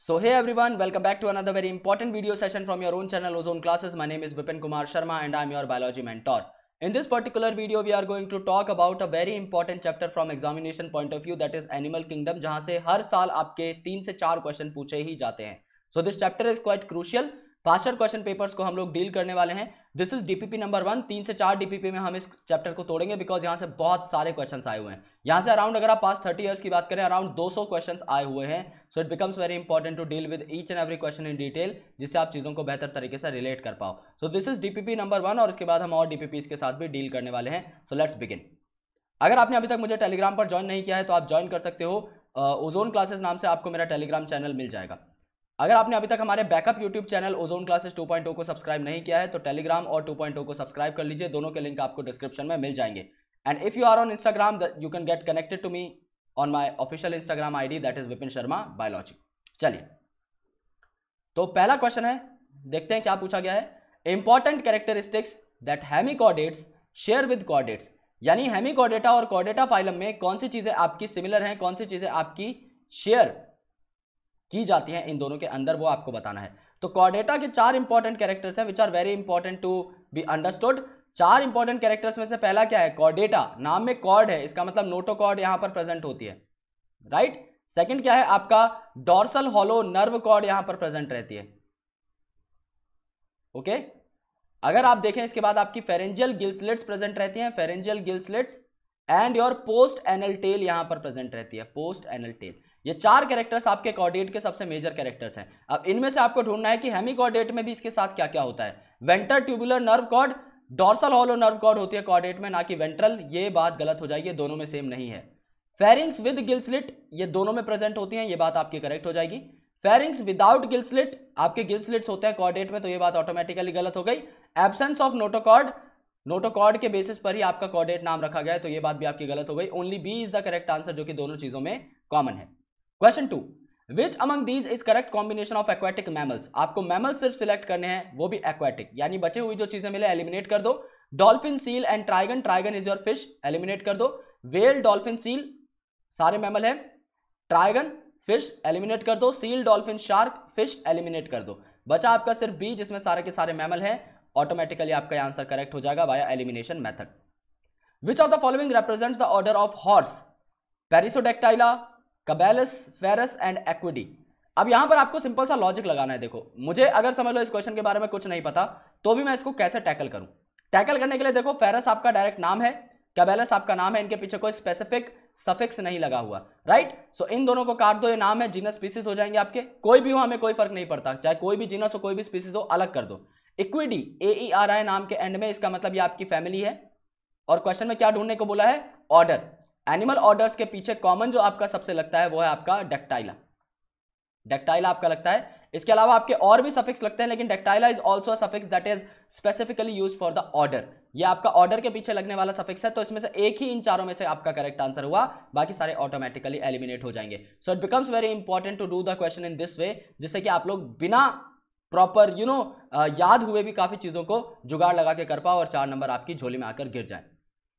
So hey everyone welcome back to another very important video session from your own channel Ozone Classes my name is Vipin Kumar Sharma and I am your biology mentor in this particular video we are going to talk about a very important chapter from examination point of view that is animal kingdom जहाँ से हर साल आपके तीन से चार question पूछे ही जाते हैं। So this chapter is quite crucial past year question papers को हम लोग डील करने वाले हैं। This is DPP number one तीन से चार डीपीपी में हम इस चैप्टर को तोड़ेंगे बिकॉज़ यहाँ से बहुत सारे क्वेश्चन आए हुए हैं। यहाँ से अराउंड अगर आप पास थर्टी ईयर्स की बात करें अराउंड 200 क्वेश्चन आए हुए हैं। So it becomes very important to deal with each and every question in detail जिससे आप चीज़ों को बेहतर तरीके से रिलेट कर पाओ। So this is DPP number one और इसके बाद हम और डीपीपी के साथ भी डील करने वाले हैं। सो लेट्स बिगिन अगर आपने अभी तक मुझे टेलीग्राम पर ज्वाइन नहीं किया है तो आप ज्वाइन कर सकते हो। ओजोन क्लासेस नाम से आपको मेरा टेलीग्राम चैनल मिल जाएगा। अगर आपने अभी तक हमारे backup YouTube channel Ozone Classes 2.0 को सब्सक्राइब नहीं किया है तो टेलीग्राम और 2.0 को सब्सक्राइब कर लीजिए। दोनों के लिंक आपको डिस्क्रिप्शन में मिल जाएँगे। And if you are on Instagram you can get connected to me on my official Instagram I D that is Vipin Sharma biology चलिए। तो पहला क्वेश्चन है, देखते हैं क्या पूछा गया है। Important characteristics that hemichordates share with chordates यानी हेमिकॉर्डेटा और कॉर्डेटा फाइलम में कौन सी चीज़ें आपकी सिमिलर हैं, कौन सी चीज़ें आपकी शेयर की जाती हैं इन दोनों के अंदर, वो आपको बताना है। तो कॉर्डेटा के चार इंपॉर्टेंट कैरेक्टर्स हैं which are very important to be understood चार इंपॉर्टेंट कैरेक्टर्स में से पहला क्या है? कॉर्डेटा नाम में कॉर्ड है, इसका मतलब नोटोकॉर्ड यहाँ पर प्रेजेंट होती है। Right right? सेकंड क्या है? आपका डॉर्सल हॉलो नर्व कॉर्ड यहाँ पर प्रेजेंट रहती है। Okay okay? अगर आप देखें, इसके बाद आपकी फेरेंजियल गिल्सलेट्स प्रेजेंट रहती हैं pharyngeal gill slits and your post anal tail यहाँ पर प्रेजेंट रहती है। पोस्ट एनल टेल ये चार कैरेक्टर्स आपके कॉर्डेट के सबसे मेजर कैरेक्टर्स हैं। अब इनमें से आपको ढूंढना है कि हेमिकॉर्डेट में भी इसके साथ क्या क्या होता है। Ventral tubular nerve cord dorsal hollow nerve cord होती है कॉर्डेट में, ना कि वेंट्रल ये बात गलत हो जाएगी दोनों में सेम नहीं है। फेरिंग्स विद गिल्सलिट ये दोनों में प्रेजेंट होती हैं, ये बात आपकी करेक्ट हो जाएगी। फेरिंग्स विदाउट गिल्सलिट आपके गिल्सलिट्स होते हैं कॉर्डेट में तो ये बात ऑटोमेटिकली गलत हो गई। एबसेंस ऑफ़ नोटोकॉर्ड नोटोकॉर्ड के बेसिस पर ही आपका कॉर्डेट नाम रखा गया है तो ये बात भी आपकी गलत हो गई। Only B is the correct answer जो कि दोनों चीज़ों में कॉमन है। Question two which among these is correct combination of aquatic mammals आपको मैमल सिर्फ़ सिलेक्ट करने हैं, वो भी एक्वाटिक यानी बचे हुई जो चीज़ें मिले एलिमिनेट कर दो. Dolphin seal and trygon trygon is your fish eliminate कर दो. वेल डॉल्फिन सील सारे मैमल है. ट्राइगन फ़िश एलिमिनेट कर दो. Seal dolphin shark fish eliminate कर दो. बचा आपका सिर्फ़ बी जिसमें सारे के सारे मैमल हैं. ऑटोमेटिकली आपका आंसर करेक्ट हो जाएगा via elimination method which of the following represents the order of horse Perissodactyla caballus ferus and Equidae अब यहाँ पर आपको सिंपल सा लॉजिक लगाना है, देखो। मुझे अगर समझ लो इस क्वेश्चन के बारे में कुछ नहीं पता तो भी मैं इसको कैसे टैकल करूँ? टैकल करने के लिए देखो फेरस आपका डायरेक्ट नाम है कैबेलस आपका नाम है, इनके पीछे कोई स्पेसिफिक सफिक्स नहीं लगा हुआ राइट सो इन दोनों को काट दो, ये नाम है जीनस स्पीसीज हो जाएँगे आपके। कोई भी हो, हमें कोई फ़र्क नहीं पड़ता। चाहे कोई भी जीनस हो, कोई भी स्पीसीज हो, अलग कर दो। इक्विडी ए आर आई नाम के एंड में इसका मतलब ये आपकी फैमिली है। और क्वेश्चन में क्या ढूँढने को बोला है? ऑर्डर एनिमल ऑर्डर्स के पीछे कॉमन जो आपका सबसे लगता है वो है आपका डेक्टाइला। डेक्टाइला आपका लगता है। इसके अलावा आपके और भी सफिक्स लगते हैं, लेकिन dactyla is also suffix that is specifically use for the order ये आपका ऑर्डर के पीछे लगने वाला सफिक्स है तो इसमें से एक ही इन चारों में से आपका करेक्ट आंसर हुआ, बाकी सारे ऑटोमेटिकली एलिमिनेट हो जाएँगे। So it becomes very important to do the question in this way जिससे कि आप लोग बिना प्रॉपर यू नो याद हुए भी काफ़ी चीज़ों को जुगाड़ लगा के कर पाओ और चार नंबर आपकी झोली में आकर गिर जाए।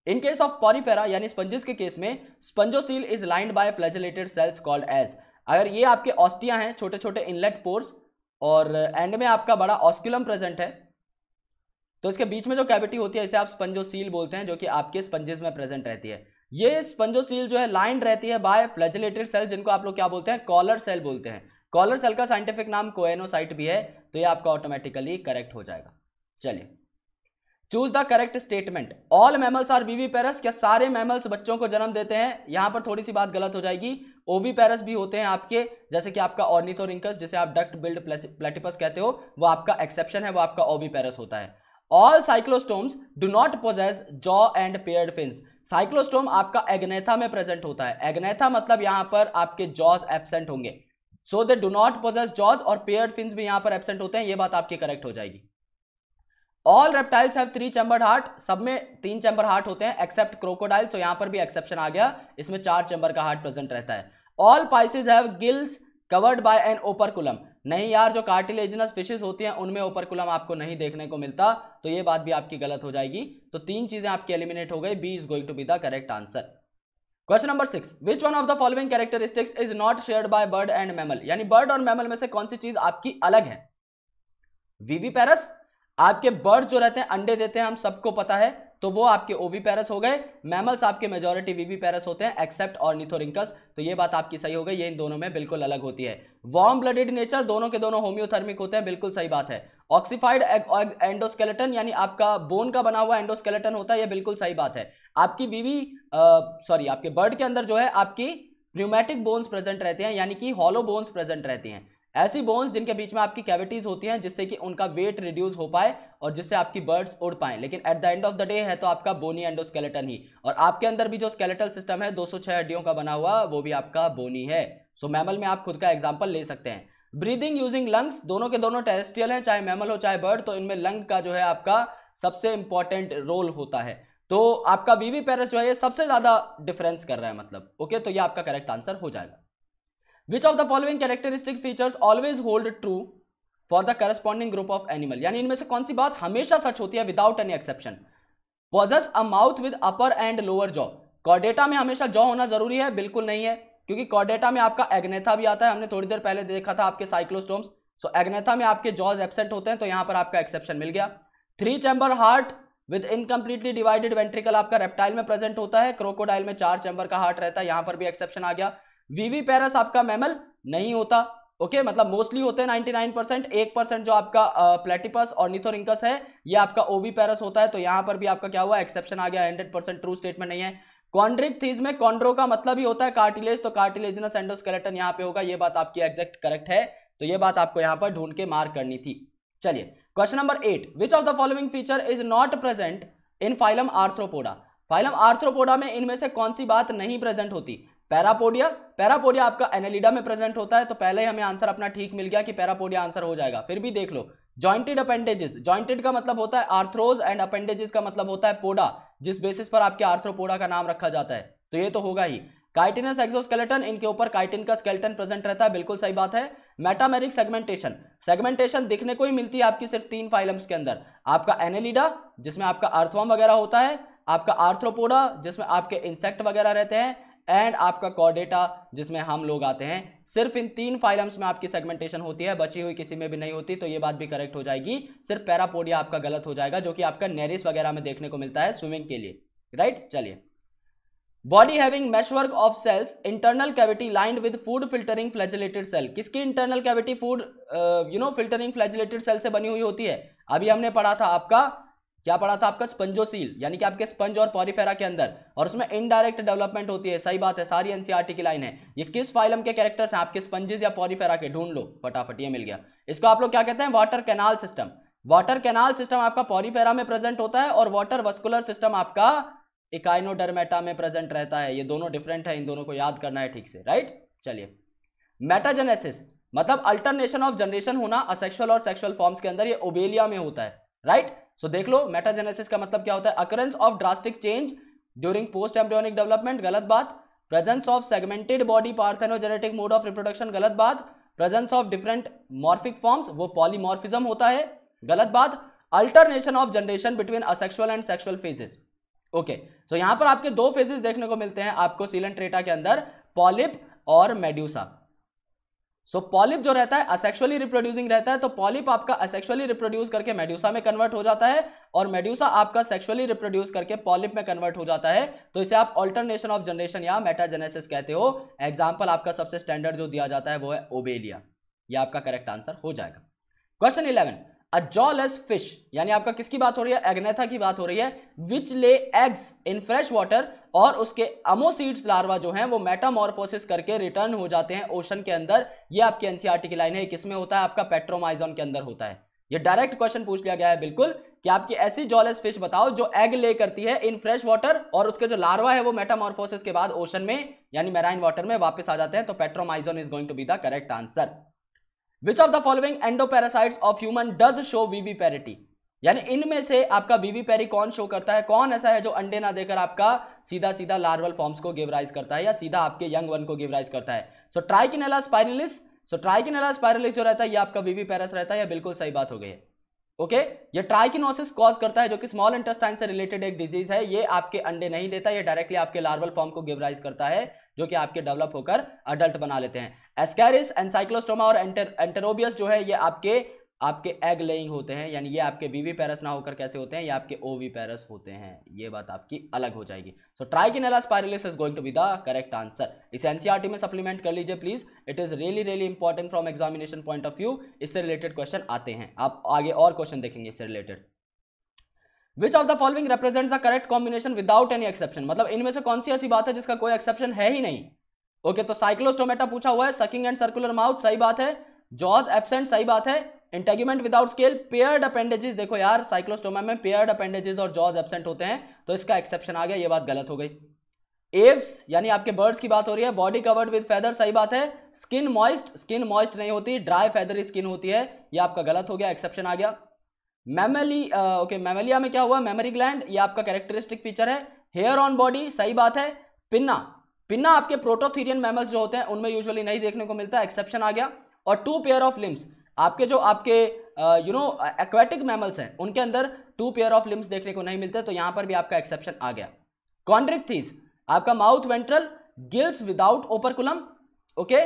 इन केस ऑफ़ पॉरीफेरा यानी स्पंजेस के केस में spongocoel is lined by flagellated cells called as अगर ये आपके ऑस्टिया हैं छोटे छोटे इनलेट पोर्स और एंड में आपका बड़ा ऑस्कुलम प्रेजेंट है तो इसके बीच में जो कैविटी होती है, इसे आप स्पंजोसील बोलते हैं, जो कि आपके स्पंजेस में प्रेजेंट रहती है। ये स्पंजोसील जो है लाइंड रहती है बाय फ्लैजिलेटेड सेल जिनको आप लोग क्या बोलते हैं? कॉलर सेल बोलते हैं। कॉलर सेल का साइंटिफिक नाम कोएनोसाइट भी है तो ये आपका ऑटोमेटिकली करेक्ट हो जाएगा। चलिए। Choose the correct statement all mammals are viviparous क्या सारे मैमल्स बच्चों को जन्म देते हैं? यहाँ पर थोड़ी सी बात गलत हो जाएगी। ओवी पेरस भी होते हैं आपके, जैसे कि आपका ऑर्निथोरिंकस जिसे आप डक्ट बिल्ड प्लेटिपस कहते हो, वो आपका एक्सेप्शन है, वो आपका ओवी पेरस होता है। All cyclostomes do not possess jaw and paired fins cyclostome आपका एग्नेथा में प्रेजेंट होता है। एग्नेथा मतलब यहाँ पर आपके जॉज एबसेंट होंगे। So they do not possess jaws और पेयर्ड फिन्स भी यहाँ पर एबसेंट होते हैं। ये बात आपकी करेक्ट हो जाएगी। All reptiles have three chamber heart सब में तीन चैम्बर हार्ट होते हैं एक्सेप्ट क्रोकोडाइल सो यहाँ पर भी एक्सेप्शन आ गया। इसमें चार चैम्बर का हार्ट प्रेजेंट रहता है। All pisces have gills covered by an operculum नहीं यार, जो कार्टिलेजिनस फिशेस होती हैं, उनमें ओपरकुलम आपको नहीं देखने को मिलता तो ये बात भी आपकी गलत हो जाएगी। तो तीन चीज़ें आपकी एलिमिनेट हो गई। B is going to be the correct answer question number six which one of the following characteristics is not shared by bird and mammal यानी बर्ड और मैमल में से कौन सी चीज़ आपकी अलग है? वीवी पैरस आपके बर्ड जो रहते हैं, अंडे देते हैं, हम सबको पता है तो वो आपके ओवी पैरस हो गए। मैमल्स आपके मेजोरिटी वीवी पैरस होते हैं एक्सेप्ट और निथोरिंकस तो ये बात आपकी सही हो गई, ये इन दोनों में बिल्कुल अलग होती है। वार्म ब्लडेड नेचर दोनों के दोनों होम्योथर्मिक होते हैं, बिल्कुल सही बात है। ऑक्सीफाइड एंडोस्केलेटन यानी आपका बोन का बना हुआ एंडोस्केलेटन होता है, ये बिल्कुल सही बात है। आपकी वीवी सॉरी आपके बर्ड के अंदर जो है, आपकी न्यूमेटिक बोन्स प्रेजेंट रहते हैं, यानी कि हॉलो बोन्स प्रेजेंट रहते हैं। ऐसी बोन्स जिनके बीच में आपकी कैविटीज होती हैं जिससे कि उनका वेट रिड्यूस हो पाए और जिससे आपकी बर्ड्स उड़ पाए। लेकिन at the end of the day है तो आपका बोनी एंडोस्केलेटन ही। और आपके अंदर भी जो स्केलेटल सिस्टम है 206 हड्डियों का बना हुआ वो भी आपका बोनी है। सो so, मैमल में आप खुद का एग्ज़ाम्पल ले सकते हैं। ब्रीदिंग यूजिंग लंग्स दोनों के दोनों टेरेस्ट्रियल हैं चाहे मैमल हो चाहे बर्ड तो इनमें लंग का जो है आपका सबसे इंपॉर्टेंट रोल होता है। तो आपका बीवी पैरस जो है ये सबसे ज़्यादा डिफरेंस कर रहा है मतलब। ओके तो ये आपका करेक्ट आंसर हो जाएगा। Which of the following characteristic features always hold true for the corresponding group of animal यानी इनमें से कौन सी बात हमेशा सच होती है without any exception possess a mouth with upper and lower jaw chordata में हमेशा जॉ होना ज़रूरी है, बिल्कुल नहीं है, क्योंकि कॉर्डेटा में आपका एग्नेथा भी आता है, हमने थोड़ी देर पहले देखा था आपके साइक्लोस्टोम्स सो एग्नेथा में आपके जॉज एबसेंट होते हैं तो यहाँ पर आपका एक्सेप्शन मिल गया. Three chamber heart with incompletely divided ventricle आपका रेप्टाइल में प्रेजेंट होता है क्रोकोडाइल में चार चैम्बर का हार्ट रहता है, यहाँ पर भी एक्सेप्शन आ गया. वीवी पैरस आपका मैमल नहीं होता ओके okay, मतलब मोस्टली होते हैं 99 परसेंट एक परसेंट जो आपका प्लेटिपस और निथोरिंकस है ये आपका ओवी पैरस होता है तो यहाँ पर भी आपका क्या हुआ? एक्सेप्शन आ गया 100 परसेंट ट्रू स्टेटमेंट नहीं है। कॉन्ड्रिक थीज में कॉन्ड्रो का मतलब ही होता है कार्टिलेज तो कार्टिलेजनस एंडोस्केलेटन यहाँ पे होगा ये बात आपकी एग्जैक्ट करेक्ट है तो ये बात आपको यहाँ पर ढूंढ के मार्क करनी थी। चलिए question number eight which of the following feature is not present in phylum arthropoda phylum arthropoda में इनमें से कौन सी बात नहीं प्रेजेंट होती? पैरापोडिया पैरापोडिया आपका एनेलिडा में प्रेजेंट होता है तो पहले हमें आंसर अपना ठीक मिल गया कि पैरापोडिया आंसर हो जाएगा। फिर भी देख लो जॉइंटेड अपेंडेजेस जॉइंटेड का मतलब होता है आर्थ्रोज एंड अपेंडेजेस का मतलब होता है पोडा, जिस बेसिस पर आपके आर्थ्रोपोडा का नाम रखा जाता है। तो ये तो होगा ही। काइटिनस एक्सोस्केलेटन इनके ऊपर काइटिन का स्केलेटन प्रेजेंट रहता है, बिल्कुल सही बात है। मेटामेरिक सेगमेंटेशन सेगमेंटेशन दिखने को ही मिलती है आपकी सिर्फ़ तीन फाइलम्स के अंदर। आपका एनेलिडा, जिसमें आपका अर्थवॉर्म वगैरह होता है, आपका आर्थ्रोपोडा जिसमें आपके इंसेक्ट वगैरह रहते हैं एंड आपका कॉर्डेटा जिसमें हम लोग आते हैं, सिर्फ़ इन तीन फाइलम्स में आपकी सेगमेंटेशन होती है, बची हुई किसी में भी नहीं होती तो ये बात भी करेक्ट हो जाएगी। सिर्फ़ पैरापोडिया आपका गलत हो जाएगा, जो कि आपका नेरिस वगैरह में देखने को मिलता है स्विमिंग के लिए। राइट चलिए। Body having meshwork of cells internal cavity lined with food filtering flagellated cell किसकी internal cavity food you know filtering flagellated cell से बनी हुई होती है? अभी हमने पढ़ा था आपका क्या पढ़ा था आपका? स्पंजोसील, यानी कि आपके स्पंज और पॉरीफेरा के अंदर। और उसमें इनडायरेक्ट डेवलपमेंट होती है, सही बात है, सारी एनसीआरटी की लाइन है। ये किस फाइलम के कैरेक्टर्स हैं? आपके स्पंजेस या पॉरीफेरा के? ढूंढ लो, फटाफट ये मिल गया। इसको आप लोग क्या कहते हैं? Water canal system water canal system आपका पॉरीफेरा में प्रेजेंट होता है और वाटर वस्कुलर सिस्टम आपका इकाइनोडर्मेटा में प्रेजेंट रहता है। ये दोनों डिफरेंट है, इन दोनों को याद करना है ठीक से राइट चलिए। मेटाजेनेसिस मतलब अल्टरनेशन ऑफ़ जनरेशन होना असेक्सुअल और सेक्सुअल फॉर्म्स के अंदर ये ओबेलिया में होता है राइट सो देख लो मेटाजेनेसिस का मतलब क्या होता है? Occurrence of drastic change during post embryonic development गलत बात। Presence of segmented body parthenogenetic mode of reproduction गलत बात। Presence of different morphic forms वो पॉलीमॉर्फिज्म होता है, गलत बात। Alternation of generation between asexual and sexual phases okay so यहाँ पर आपके दो फेजेस देखने को मिलते हैं, आपको सीलन ट्रेटा के अंदर पॉलिप और मेड्यूसा सो so, पॉलिप जो रहता है असेक्सुअली रिप्रोड्यूसिंग रहता है तो पॉलिप आपका असेक्सुअली रिप्रोड्यूस करके मेड्यूसा में कन्वर्ट हो जाता है और मेड्यूसा आपका सेक्सुअली रिप्रोड्यूस करके पॉलिप में कन्वर्ट हो जाता है। तो इसे आप ऑल्टरनेशन ऑफ़ जनरेशन या मेटाजेनेसिस कहते हो। एग्ज़ाम्पल आपका सबसे स्टैंडर्ड जो दिया जाता है वो है ओबेलिया यह आपका करेक्ट आंसर हो जाएगा। Question eleven a jawless fish यानी आपका किसकी बात हो रही है? एग्नेथा की बात हो रही है। विच lay eggs in fresh water और उसके अमोसीड्स लार्वा जो हैं, वो मेटामॉर्फोसिस करके रिटर्न हो जाते हैं ओशन के अंदर। ये आपकी एनसीआरटी की लाइन है किसमें होता है? आपका पेट्रोमाइजोन के अंदर होता है। ये डायरेक्ट क्वेश्चन पूछ लिया गया है बिल्कुल कि आपकी ऐसी जॉलेस फ़िश बताओ जो एग ले करती है इन फ्रेश वाटर और उसके जो लार्वा है वो मेटामॉर्फोसिस के बाद ओशन में, यानी मेराइन वाटर में वापस आ जाते हैं तो petromyzon is going to be the correct answer. Which of the following endoparasites of human does show viviparity यानी इनमें से आपका वीवी पेरी कौन शो करता है? कौन ऐसा है जो अंडे ना देकर आपका सीधा सीधा लार्वल फॉर्म्स को गिवराइज करता है या सीधा आपके यंग वन को गिवराइज करता है। सो ट्राइकिनेला स्पाइरलिस सो ट्राइकिनेला स्पाइरलिस जो रहता है ये आपका वीवी पैरस रहता है या बिल्कुल सही बात हो गई है। ओके ये ट्राइकिनोसिस कॉज करता है जो कि स्मॉल इंटेस्टाइन से रिलेटेड एक डिज़ीज़ है ये आपके अंडे नहीं देता ये डायरेक्टली आपके लार्वल फॉर्म को गिव राइज करता है जो कि आपके डेवलप होकर अडल्ट बना लेते हैं। एस्कैरिस एनसाइक्लोस्टोमा और एंटर, एंटेरोबियस जो है ये आपके आपके एग लेइंग होते हैं यानी ये आपके वीवी पैरस ना होकर कैसे होते हैं ये आपके ओवी पैरस होते हैं। ये बात आपकी अलग हो जाएगी। So trichinella spiralis is going to be the correct answer इस एनसीआरटी में सप्लीमेंट कर लीजिए please it is really really important from examination point of view इससे रिलेटेड क्वेश्चन आते हैं। आप आगे और क्वेश्चन देखेंगे इससे related which of the following represent the correct combination without any exception मतलब इनमें से कौन सी ऐसी बात है जिसका कोई एक्सेप्शन है ही नहीं? ओके okay, तो साइक्लोस्टोमेटा पूछा हुआ है सकिंग एंड सर्कुलर माउथ सही बात है. जॉज एबसेंट सही बात है. Integument without scale paired appendages देखो यार साइक्लोस्टोमा में पेयर्ड अपेंडेजेस और जॉज एबसेंट होते हैं तो इसका एक्सेप्शन आ गया, ये बात गलत हो गई। एव्स यानी आपके बर्ड्स की बात हो रही है बॉडी कवर्ड विद फेदर सही बात है। स्किन मॉइस्ट स्किन मॉइस्ट नहीं होती ड्राई फेदर स्किन होती है, ये आपका गलत हो गया एक्सेप्शन आ गया। मेमली ओके मेमलिया में क्या हुआ? मेमोरी ग्लैंड ये आपका कैरेक्टरिस्टिक फीचर है। हेयर ऑन बॉडी सही बात है। पिन्ना पिन्ना आपके प्रोटोथीरियन मैमल्स जो होते हैं, उनमें यूजुअली नहीं देखने को मिलता एक्सेप्शन आ गया। और टू पेयर ऑफ़ लिम्स आपके जो आपके यू नो एक्वेटिक मैमल्स हैं, उनके अंदर टू पेयर ऑफ़ लिम्स देखने को नहीं मिलते तो यहाँ पर भी आपका एक्सेप्शन आ गया। कॉन्ड्रिक थीस आपका mouth ventral gills without operculum okay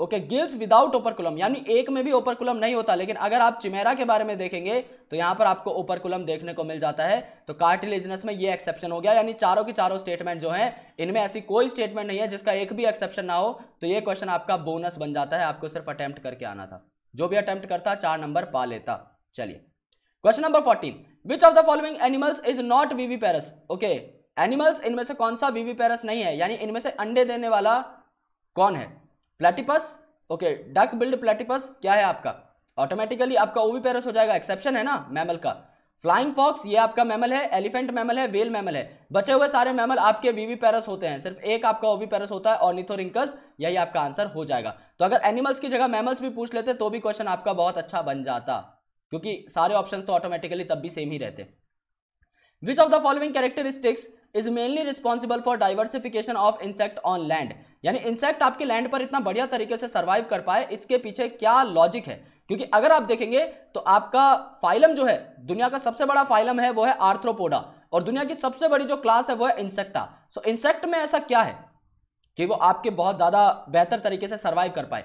okay gills without operculum यानी एक में भी ओपरकुलम नहीं होता, लेकिन अगर आप चिमेरा के बारे में देखेंगे तो यहाँ पर आपको ओपरकुलम देखने को मिल जाता है तो कार्टिलेजनस में ये एक्सेप्शन हो गया, यानी चारों की चारों स्टेटमेंट जो है, इनमें ऐसी कोई स्टेटमेंट नहीं है जिसका एक भी एक्सेप्शन ना हो तो ये क्वेश्चन आपका बोनस बन जाता है, आपको सिर्फ़ अटेम्प्ट करके आना था। जो भी अटेम्प्ट करता, चार नंबर पा लेता। चलिए। Question number fourteen which of the following animals is not viviparous okay animals इनमें से कौन सा वीवी पैरस नहीं है? यानी इनमें से अंडे देने वाला कौन है? Platypus okay duck billed platypus क्या है आपका? ऑटोमेटिकली आपका ओवी पैरस हो जाएगा। एक्सेप्शन है ना? मैमल का। फ्लाइंग फॉक्स ये आपका मैमल है एलिफेंट मैमल है वेल मैमल है। बचे हुए सारे मैमल आपके वीवी पेरस होते हैं। सिर्फ़ एक आपका ओवी पेरस होता है और निथोरिंकस यही आपका आंसर हो जाएगा। तो अगर एनिमल्स की जगह मैमल्स भी पूछ लेते तो भी क्वेश्चन आपका बहुत अच्छा बन जाता। क्योंकि सारे ऑप्शन तो ऑटोमेटिकली तब भी सेम ही रहते। Which of the following characteristics is mainly responsible for diversification of insect on land यानी इंसेक्ट आपके लैंड पर इतना बढ़िया तरीके से सर्वाइव कर पाए, इसके पीछे क्या लॉजिक है? क्योंकि अगर आप देखेंगे तो आपका फाइलम जो है, दुनिया का सबसे बड़ा फाइलम है, वो है आर्थ्रोपोडा और दुनिया की सबसे बड़ी जो क्लास है, वो है इंसेक्टा सो इंसेक्ट में ऐसा क्या है कि वो आपके बहुत ज़्यादा बेहतर तरीके से सर्वाइव कर पाए?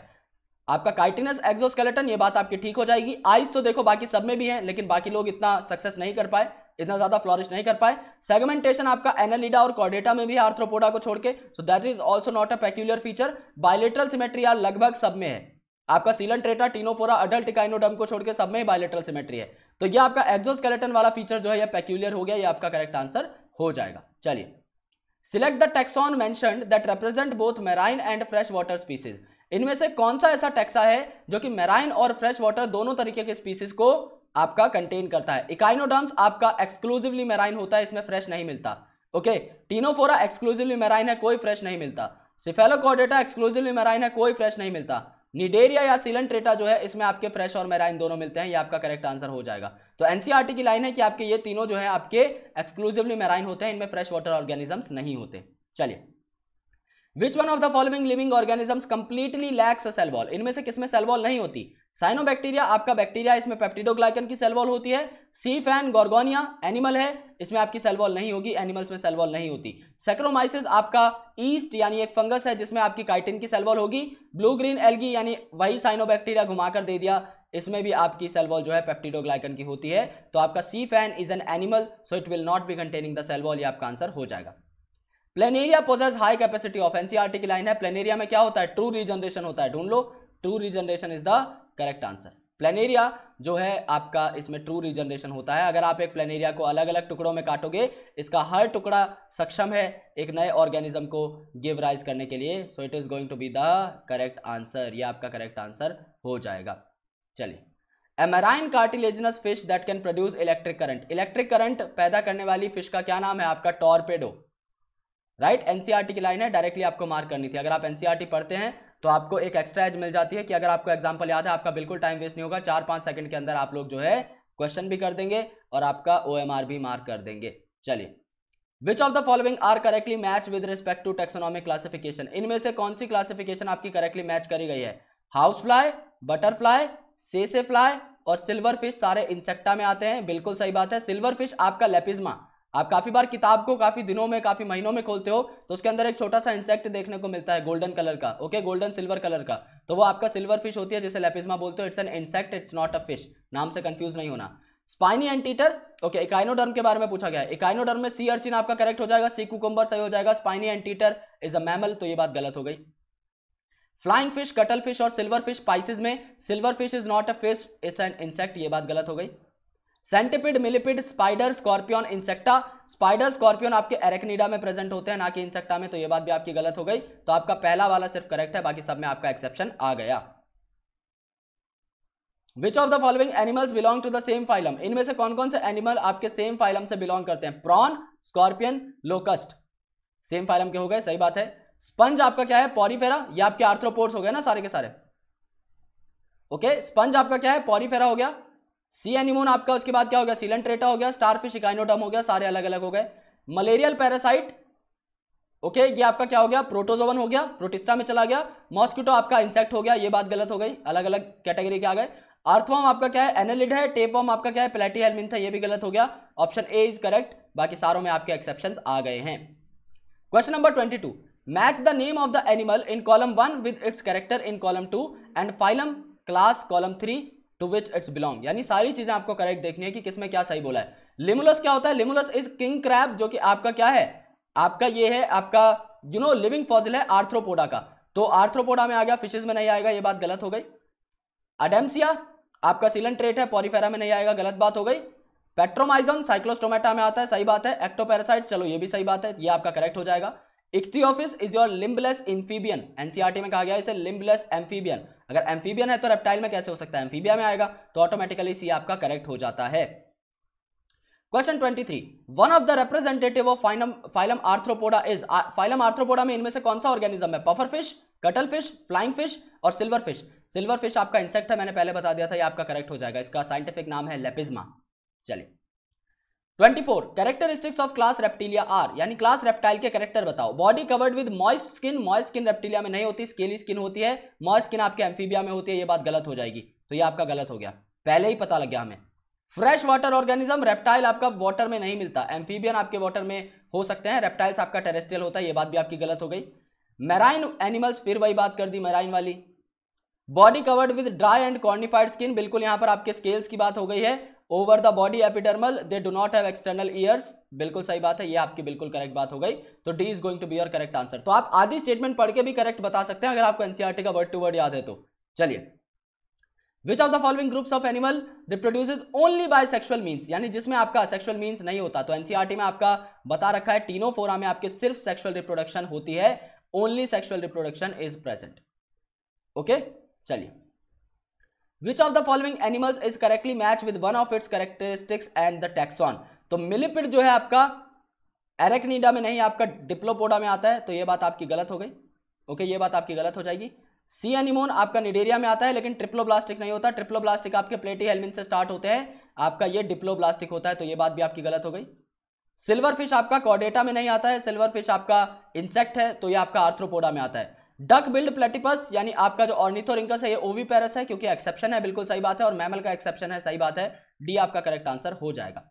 आपका काइटिनस एक्सोस्केलेटन ये बात आपकी ठीक हो जाएगी। आइस तो देखो, बाकी सब में भी है, लेकिन बाकी लोग इतना सक्सेस नहीं कर पाए, इतना ज़्यादा फ्लॉरिश नहीं कर पाए। सेगमेंटेशन आपका एनालिडा और कॉर्डेटा में भी आर्थ्रोपोडा को छोड़ के। So that is also not a peculiar feature bilateral symmetry लगभग सब में है। आपका सीलन ट्रेटा टीनोपोरा, अडल्ट इकाइनोडम को छोड़कर सब में बायोलेटरल सिमेट्री है। तो ये आपका एक्सोस्केलेटन वाला फीचर जो है, ये पेक्यूलियर हो गया, ये आपका करेक्ट आंसर हो जाएगा। चलिए। Select the taxon mentioned that represent both marine and fresh water species इनमें से कौन सा ऐसा टेक्सा है जो कि मेराइन और फ्रेश वाटर दोनों तरीके के स्पीसीज को आपका कंटेन करता है? इकाइनोडम्स आपका एक्सक्लूसिवली मेराइन होता है, इसमें फ्रेश नहीं मिलता। ओके टीनोफोरा एक्सक्लूसिवली मेराइन है, कोई फ्रेश नहीं मिलता। सिफेलोकॉर्डेटा एक्सक्लूसिवली मेराइन है, कोई फ्रेश नहीं मिलता। निडेरिया या सीलन ट्रेटा जो है, इसमें आपके फ्रेश और मेराइन दोनों मिलते हैं, ये आपका करेक्ट आंसर हो जाएगा। तो एनसीआरटी की लाइन है कि आपके ये तीनों जो है, आपके एक्सक्लूसिवली मेराइन होते हैं, इनमें फ्रेश वाटर ऑर्गेनिजम्स नहीं होते। चलिए। Which one of the following living organisms completely lacks cell wall इनमें से किसमें सेलबॉल नहीं होती? साइनोबैक्टीरिया आपका बैक्टीरिया इसमें पेप्टिडोग्लाइकन की सेल वॉल होती है। सी फ़ैन गॉर्गोनिया एनिमल है। इसमें आपकी सेल वॉल नहीं होगी एनिमल्स में सेल वॉल नहीं होती। सेक्रोमाइसिस आपका ईस्ट यानी एक फंगस है, जिसमें आपकी काइटिन की सेल वॉल होगी। ब्लू ग्रीन एल्गी यानी वही साइनोबैक्टीरिया घुमाकर दे दिया। इसमें भी आपकी सेल वॉल जो है पेप्टिडोग्लाइकन की होती है। तो आपका sea fan is an animal so it will not be containing the cell wall ये आपका आंसर हो जाएगा। Planaria possess high capacity of NCERT की लाइन है। प्लेनेरिया में क्या होता है? ट्रू रीजनरेशन होता है, ढूंढ लो। True regeneration is the correct answer. Planaria जो है आपका इसमें ट्रू रिजनरेशन होता है। अगर आप एक प्लेनेरिया को अलग अलग टुकड़ों में काटोगे, इसका हर टुकड़ा सक्षम है एक नए ऑर्गेनिज्म को गिव राइज करने के लिए। So it is going to be the correct answer ये आपका करेक्ट आंसर हो जाएगा। चलिए। A marine cartilaginous fish that can produce electric current electric current पैदा करने वाली फ़िश का क्या नाम है? आपका टॉर्पेडो राइट एनसीआरटी की लाइन है। डायरेक्टली आपको मार्क करनी थी। अगर आप एनसीआरटी पढ़ते हैं तो आपको एक एक्स्ट्रा एज मिल जाती है कि अगर आपको एग्ज़ाम्पल याद है, आपका बिल्कुल टाइम वेस्ट नहीं होगा चार पाँच सेकंड के अंदर आप लोग जो है क्वेश्चन भी कर देंगे और आपका ओएमआर भी मार्क कर देंगे। चलिए। Which of the following are correctly match with respect to taxonomic classification इनमें से कौन सी क्लासिफिकेशन आपकी करेक्टली मैच करी गई है? हाउस फ्लाई बटरफ्लाई सेसे फ्लाई और सिल्वर फ़िश सारे इंसेक्टा में आते हैं। बिल्कुल सही बात है। सिल्वर फ़िश आपका लेपिज्मा आप काफ़ी बार किताब को काफ़ी दिनों में, काफ़ी महीनों में खोलते हो तो उसके अंदर एक छोटा सा इंसेक्ट देखने को मिलता है गोल्डन कलर का ओके गोल्डन सिल्वर कलर का। तो वो आपका सिल्वर फ़िश होती है, जिसे लेपिज्मा बोलते हो it's an insect it's not a fish नाम से कंफ्यूज नहीं होना। स्पाइनी एंटीटर ओके इकाइनोडर्म के बारे में पूछा गया इकाइनोडर्म में सी अर्चिन आपका करेक्ट हो जाएगा सी कुकुम्बर सही हो जाएगा spiny anteater is a mammal तो ये बात गलत हो गई। फ्लाइंग फ़िश कटल फ़िश और सिल्वर फ़िश स्पाइसिस में silver fish is not a fish it's an insect ये बात गलत हो गई। Centipede millipede spider scorpion Insecta. Spider scorpion आपके एरेक्निडा में प्रेजेंट होते हैं ना कि इंसेक्टा में। तो ये बात भी आपकी गलत हो गई। तो आपका पहला वाला सिर्फ़ करेक्ट है बाकी सब में आपका एक्सेप्शन आ गया। Which of the following animals belong to the same phylum इनमें से कौन कौन से एनिमल आपके सेम फाइलम से बिलोंग करते हैं? Prawn scorpion locust same phylum के हो गए सही बात है। स्पंज आपका क्या है? पॉरीफेरा ये आपके आर्थ्रोपोर्स हो गए ना सारे के सारे। ओके okay, स्पंज आपका क्या है? पॉरीफेरा हो गया। सी एनिमोन आपका उसके बाद क्या हो गया? सिलेंट्रेटा हो गया स्टारफिश इकाइनोडम हो गया, सारे अलग अलग हो गए। मलेरियल पैरासाइट ओके ये आपका क्या हो गया? प्रोटोजोवन हो गया प्रोटिस्टा में चला गया। मॉस्किटो आपका इंसेक्ट हो गया, ये बात गलत हो गई, अलग अलग कैटेगरी के आ गए। अर्थवॉर्म आपका क्या है? एनालिड है टेपवॉर्म आपका क्या है? प्लेटी हेलमिन था ये भी गलत हो गया। ऑप्शन ए इज़ करेक्ट बाकी सारों में आपके एक्सेप्शन आ गए हैं। Question number twenty two match the name of the animal in column one with its character in column two and phylum class column three to which its belong यानी सारी चीज़ें आपको करेक्ट देखनी है कि किसमें क्या सही बोला है। लिमुलस क्या होता है? लिमुलस इज़ किंग क्रैब जो कि आपका क्या है? आपका ये है, आपका यू नो लिविंग फॉजिल है आर्थ्रोपोडा का। तो आर्थ्रोपोडा में आ गया फिशेज में नहीं आएगा, ये बात गलत हो गई। अडेम्सिया आपका सिलन ट्रेट है पॉरीफेरा में नहीं आएगा, गलत बात हो गई। पेट्रोमाइजन साइक्लोस्टोमेटा में आता है, सही बात है। एक्टोपैरासाइट चलो ये भी सही बात है, ये आपका करेक्ट हो जाएगा। Ichthyophis is your limbless amphibian NCERT में कहा गया इसे लिम्बलेस एम्फीबियन अगर एम्फीबियन है तो रेप्टाइल में कैसे हो सकता है? एम्फीबिया में आएगा तो ऑटोमेटिकली सी आपका करेक्ट हो जाता है। Question 23 one of the representative of phylum phylum arthropoda is phylum arthropoda में इनमें से कौन सा ऑर्गेनिज्म है? Puffer fish cuttle fish flying fish और सिल्वर फ़िश सिल्वर फ़िश आपका इंसेक्ट है, मैंने पहले बता दिया था, ये आपका करेक्ट हो जाएगा। इसका साइंटिफिक नाम है लेपिज्मा चलिए। 24 characteristics of class reptilia are यानी क्लास रेप्टाइल के कैरेक्टर बताओ। Body covered with moist skin moist skin reptilia में नहीं होती स्केली स्किन होती है मॉइस्ट स्किन आपके एम्फीबिया में होती है, ये बात गलत हो जाएगी। तो ये आपका गलत हो गया। पहले ही पता लग गया हमें। फ्रेश वाटर ऑर्गेनिज्म रेप्टाइल आपका वाटर में नहीं मिलता। एम्फीबियन आपके वाटर में हो सकते हैं रेप्टाइल्स आपका टेरेस्ट्रियल होता है, ये बात भी आपकी गलत हो गई। मैराइन एनिमल्स फिर वही बात कर दी मैराइन वाली। Body covered with dry and cornified skin बिल्कुल यहाँ पर आपके स्केल्स की बात हो गई है। Over the body epidermal they do not have external ears बिल्कुल सही बात है, ये आपकी बिल्कुल करेक्ट बात हो गई। तो D is going to be your correct answer तो आप आधी स्टेटमेंट पढ़ के भी करेक्ट बता सकते हैं, अगर आपको एनसीआरटी का वर्ड टू वर्ड याद है तो। चलिए। Which of the following groups of animal reproduces only by sexual means यानी जिसमें आपका सेक्सुअल मीन्स नहीं होता तो एनसीआरटी में आपका बता रखा है टीनोफोरा में आपके सिर्फ़ सेक्सुअल रिप्रोडक्शन होती है only sexual reproduction is present okay चलिए। Which of the following animals is correctly match with one of its characteristics and the taxon तो मिलीपिड जो है आपका एरेक्नीडा में नहीं, आपका डिप्लोपोडा में आता है तो ये बात आपकी गलत हो गई। ओके ये बात आपकी गलत हो जाएगी। सी एनिमोन आपका निडेरिया में आता है, लेकिन ट्रिप्लोब्लास्टिक नहीं होता। ट्रिप्लोब्लास्टिक आपके प्लेटी हेलमिन से स्टार्ट होते हैं। आपका ये डिप्लोब्लास्टिक होता है तो ये बात भी आपकी गलत हो गई। सिल्वर फ़िश आपका कॉडेटा में नहीं आता है। सिल्वर फ़िश आपका इंसेक्ट है तो ये आपका आर्थ्रोपोडा में आता है। डक बिल्ड प्लेटिपस, यानी आपका जो ऑर्निथोरिंकस है, ये ओवी पैरस है, क्योंकि एक्सेप्शन है, बिल्कुल सही बात है, और मैमल का एक्सेप्शन है, सही बात है, डी आपका करेक्ट आंसर हो जाएगा।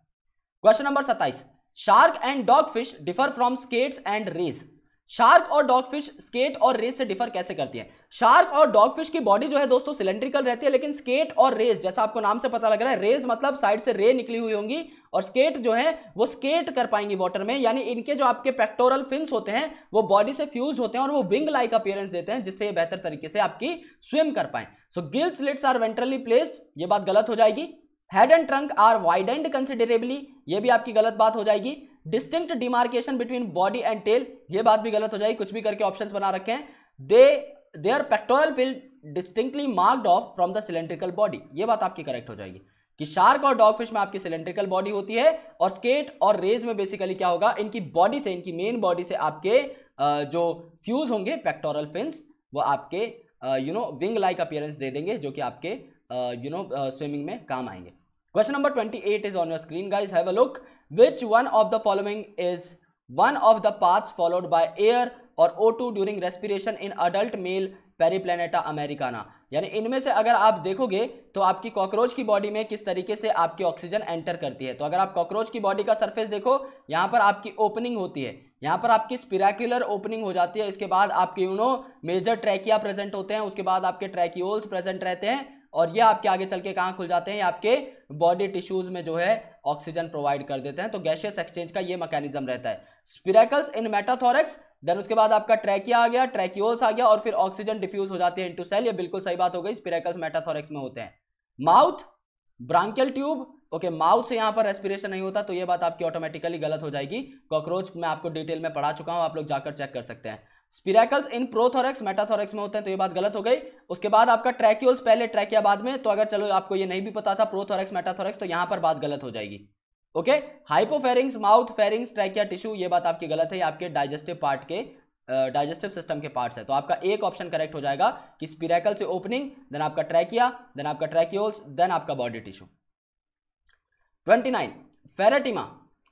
क्वेश्चन नंबर सत्ताईस। Shark and dog fish differ from skates and rays. Shark और डॉग फ़िश स्केट और रेस से डिफर कैसे करती है? शार्क और डॉग फ़िश की बॉडी जो है दोस्तों सिलेंड्रिकल रहती है, लेकिन स्केट और रेस, जैसा आपको नाम से पता लग रहा है, रेस मतलब साइड से रे निकली हुई होंगी और स्केट जो है वो स्केट कर पाएँगी वाटर में, यानी इनके जो आपके पेक्टोरल फिन्स होते हैं, वो बॉडी से फ्यूज होते हैं और वो विंग लाइक अपियरेंस देते हैं, जिससे ये बेहतर तरीके से आपकी स्विम कर पाए। So gill slits are ventrally placed ये बात गलत हो जाएगी। Head and trunk are widened considerably ये भी आपकी गलत बात हो जाएगी। Distinct demarcation between body and tail, ये बात भी गलत हो जाएगी, कुछ भी करके ऑप्शंस बना रखे हैं। They their pectoral field distinctly marked off from the cylindrical body ये बात आपकी करेक्ट हो जाएगी। कि शार्क और डॉग फ़िश में आपकी सिलेंड्रिकल बॉडी होती है, और स्केट और रेज में बेसिकली क्या होगा, इनकी बॉडी से, इनकी मेन बॉडी से आपके जो फ्यूज होंगे पेक्टोरल फिन्स वो आपके you know wing like appearance दे देंगे, जो कि आपके यू नो स्विमिंग में काम आएँगे। Question number 28 is on your screen guys have a look which one of the following is one of the paths followed by air or O2 during respiration in adult male periplaneta americana यानी इनमें से अगर आप देखोगे तो आपकी cockroach की body में किस तरीके से आपकी ऑक्सीजन एंटर करती है? तो अगर आप कॉकरोच की बॉडी का सरफेस देखो, यहाँ पर आपकी ओपनिंग होती है। यहाँ पर आपकी स्पिराक्यूलर ओपनिंग हो जाती है। इसके बाद आपके यूनो मेजर ट्रैकिया प्रेजेंट होते हैं, उसके बाद आपके ट्रैकियोल्स प्रेजेंट रहते हैं। और ये आपके आगे चल के कहाँ खुल जाते हैं? आपके बॉडी टिश्यूज में जो है ऑक्सीजन प्रोवाइड कर देते हैं। तो गैशियस एक्सचेंज का ये मैकेनिज्म रहता है। स्पिरेकल्स इन मेटाथोरेक्स देन उसके बाद आपका ट्रैकिया आ गया ट्रैकियोल्स आ गया और फिर ऑक्सीजन डिफ्यूज हो जाते हैं इंटू सेल ये बिल्कुल सही बात हो गई स्पिरेकल्स मेटाथोरेक्स में होते हैं। Mouth branchial tube okay mouth से यहाँ पर रेस्पिरेशन नहीं होता तो ये बात आपकी ऑटोमेटिकली गलत हो जाएगी। कॉकरोच मैं आपको डिटेल में पढ़ा चुका हूँ, आप लोग जाकर चेक कर सकते हैं। स्पिरेकल्स इन प्रोथोरेक्स, मेटाथोरेक्स में होते हैं तो ये बात गलत हो गई। उसके बाद आपका ट्रैक्यूल्स, पहले ट्रैकिया, बाद में तो अगर चलो आपको ये नहीं भी पता था, प्रोथोरेक्स, मेटाथोरेक्स तो यहाँ पर बात गलत हो जाएगी। Okay? Hypopharynx, mouth pharynx, trachea, tissue, ये बात आपकी गलत है आपके डाइजेस्टिव पार्ट के डाइजेस्टिव सिस्टम के पार्ट्स है। तो आपका एक ऑप्शन करेक्ट हो जाएगा कि स्पिरेकल से ओपनिंग, देन आपका ट्रैकिया, देन आपका ट्रैकियोल्स, देन आपका body tissue. 29 pheretima.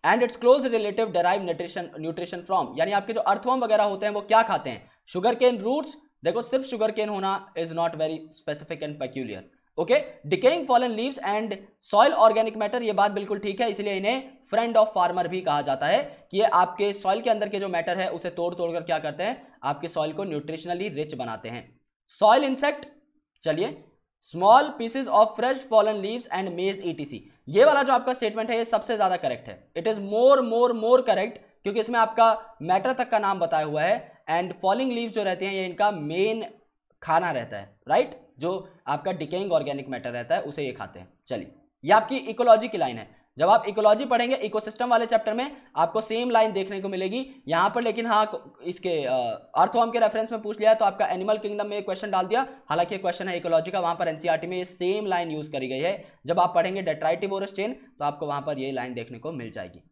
And its close relative derive nutrition nutrition from यानी आपके जो अर्थवॉर्म वगैरह होते हैं, वो क्या खाते हैं? शुगर केन रूट्स देखो, सिर्फ़ शुगर केन होना is not very specific and peculiar okay decaying fallen leaves and soil organic matter ये बात बिल्कुल ठीक है, इसलिए इन्हें फ्रेंड ऑफ़ फार्मर भी कहा जाता है कि ये आपके सॉइल के अंदर के जो मैटर है, उसे तोड़ तोड़ कर क्या करते हैं? आपके सॉइल को न्यूट्रिशनली रिच बनाते हैं. सॉइल इंसेक्ट चलिए. Small pieces of fresh fallen leaves and maize etc ये वाला जो आपका स्टेटमेंट है, ये सबसे ज़्यादा करेक्ट है। It is more more more correct क्योंकि इसमें आपका मैटर तक का नाम बताया हुआ है एंड फॉलिंग लीव जो रहते हैं, ये इनका मेन खाना रहता है राइट जो आपका डिकेइंग ऑर्गेनिक मैटर रहता है, उसे ये खाते हैं। चलिए, ये आपकी इकोलॉजी की लाइन है। जब आप इकोलॉजी पढ़ेंगे इकोसिस्टम वाले चैप्टर में आपको सेम लाइन देखने को मिलेगी। यहाँ पर लेकिन हाँ इसके अर्थवॉर्म के रेफरेंस में पूछ लिया तो आपका एनिमल किंगडम में क्वेश्चन डाल दिया। हालाँकि क्वेश्चन है इकोलॉजी का, वहाँ पर एनसीआरटी में ये सेम लाइन यूज़ करी गई है। जब आप पढ़ेंगे डेट्राइटिवोरस चेन तो आपको वहाँ पर ये लाइन देखने को मिल जाएगी।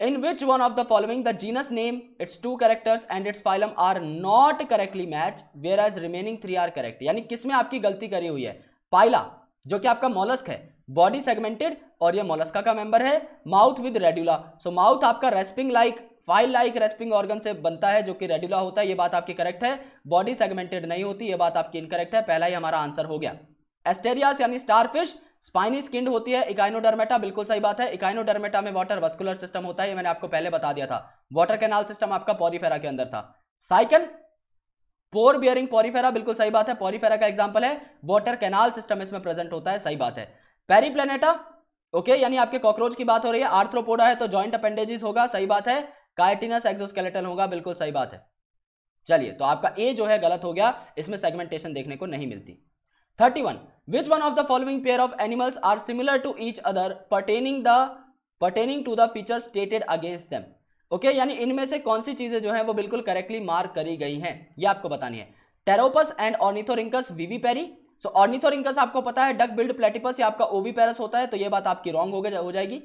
In which one of the following, the genus name, its two characters and its phylum are not correctly matched, whereas remaining three are correct. यानी किसमें आपकी गलती करी हुई है? पाइला, जो कि आपका मोलस्क है। बॉडी सेगमेंटेड और ये मोलस्का का मेंबर है mouth with radula so mouth आपका rasping like file like rasping organ से बनता है, जो कि रेडुला होता है, ये बात आपकी करेक्ट है. बॉडी सेगमेंटेड नहीं होती, ये बात आपकी इनकरेक्ट है. पहला ही हमारा आंसर हो गया. एस्टेरियास यानी स्टारफिश स्पाइनी स्किंड होती है. इकाइनोडर्मेटा बिल्कुल सही बात है. इकाइनोडर्मेटा में वाटर वस्कुलर सिस्टम होता है, ये मैंने आपको पहले बता दिया था. वाटर कैनाल सिस्टम आपका पॉरीफेरा के अंदर था. साइकिल पोर बियरिंग पॉरीफेरा बिल्कुल सही बात है. पॉरीफेरा का एग्जांपल है. वाटर कैनाल सिस्टम इसमें प्रेजेंट होता है, सही बात है. पेरीप्लेनेटा ओके यानी आपके कॉकरोच की बात हो रही है आर्थ्रोपोडा है तो जॉइंट अपेंडेजिस होगा, सही बात है। काइटिनस एक्सोस्केलेटन होगा, बिल्कुल सही बात है। चलिए तो आपका ए जो है गलत हो गया, इसमें सेगमेंटेशन देखने को नहीं मिलती। 31 which one of the following pair of animals are similar to each other, pertaining the, pertaining to the feature stated against them? Okay यानी इनमें से कौन सी चीज़ें जो है, वो बिल्कुल करेक्टली मार्क करी गई हैं, ये आपको बतानी है। Pteropus and Ornithorhynchus vivipary so Ornithorhynchus आपको पता है डक बिल्ड प्लेटिपस ये आपका ओवीपेरस होता है तो ये बात आपकी रॉन्ग हो, हो जाएगी।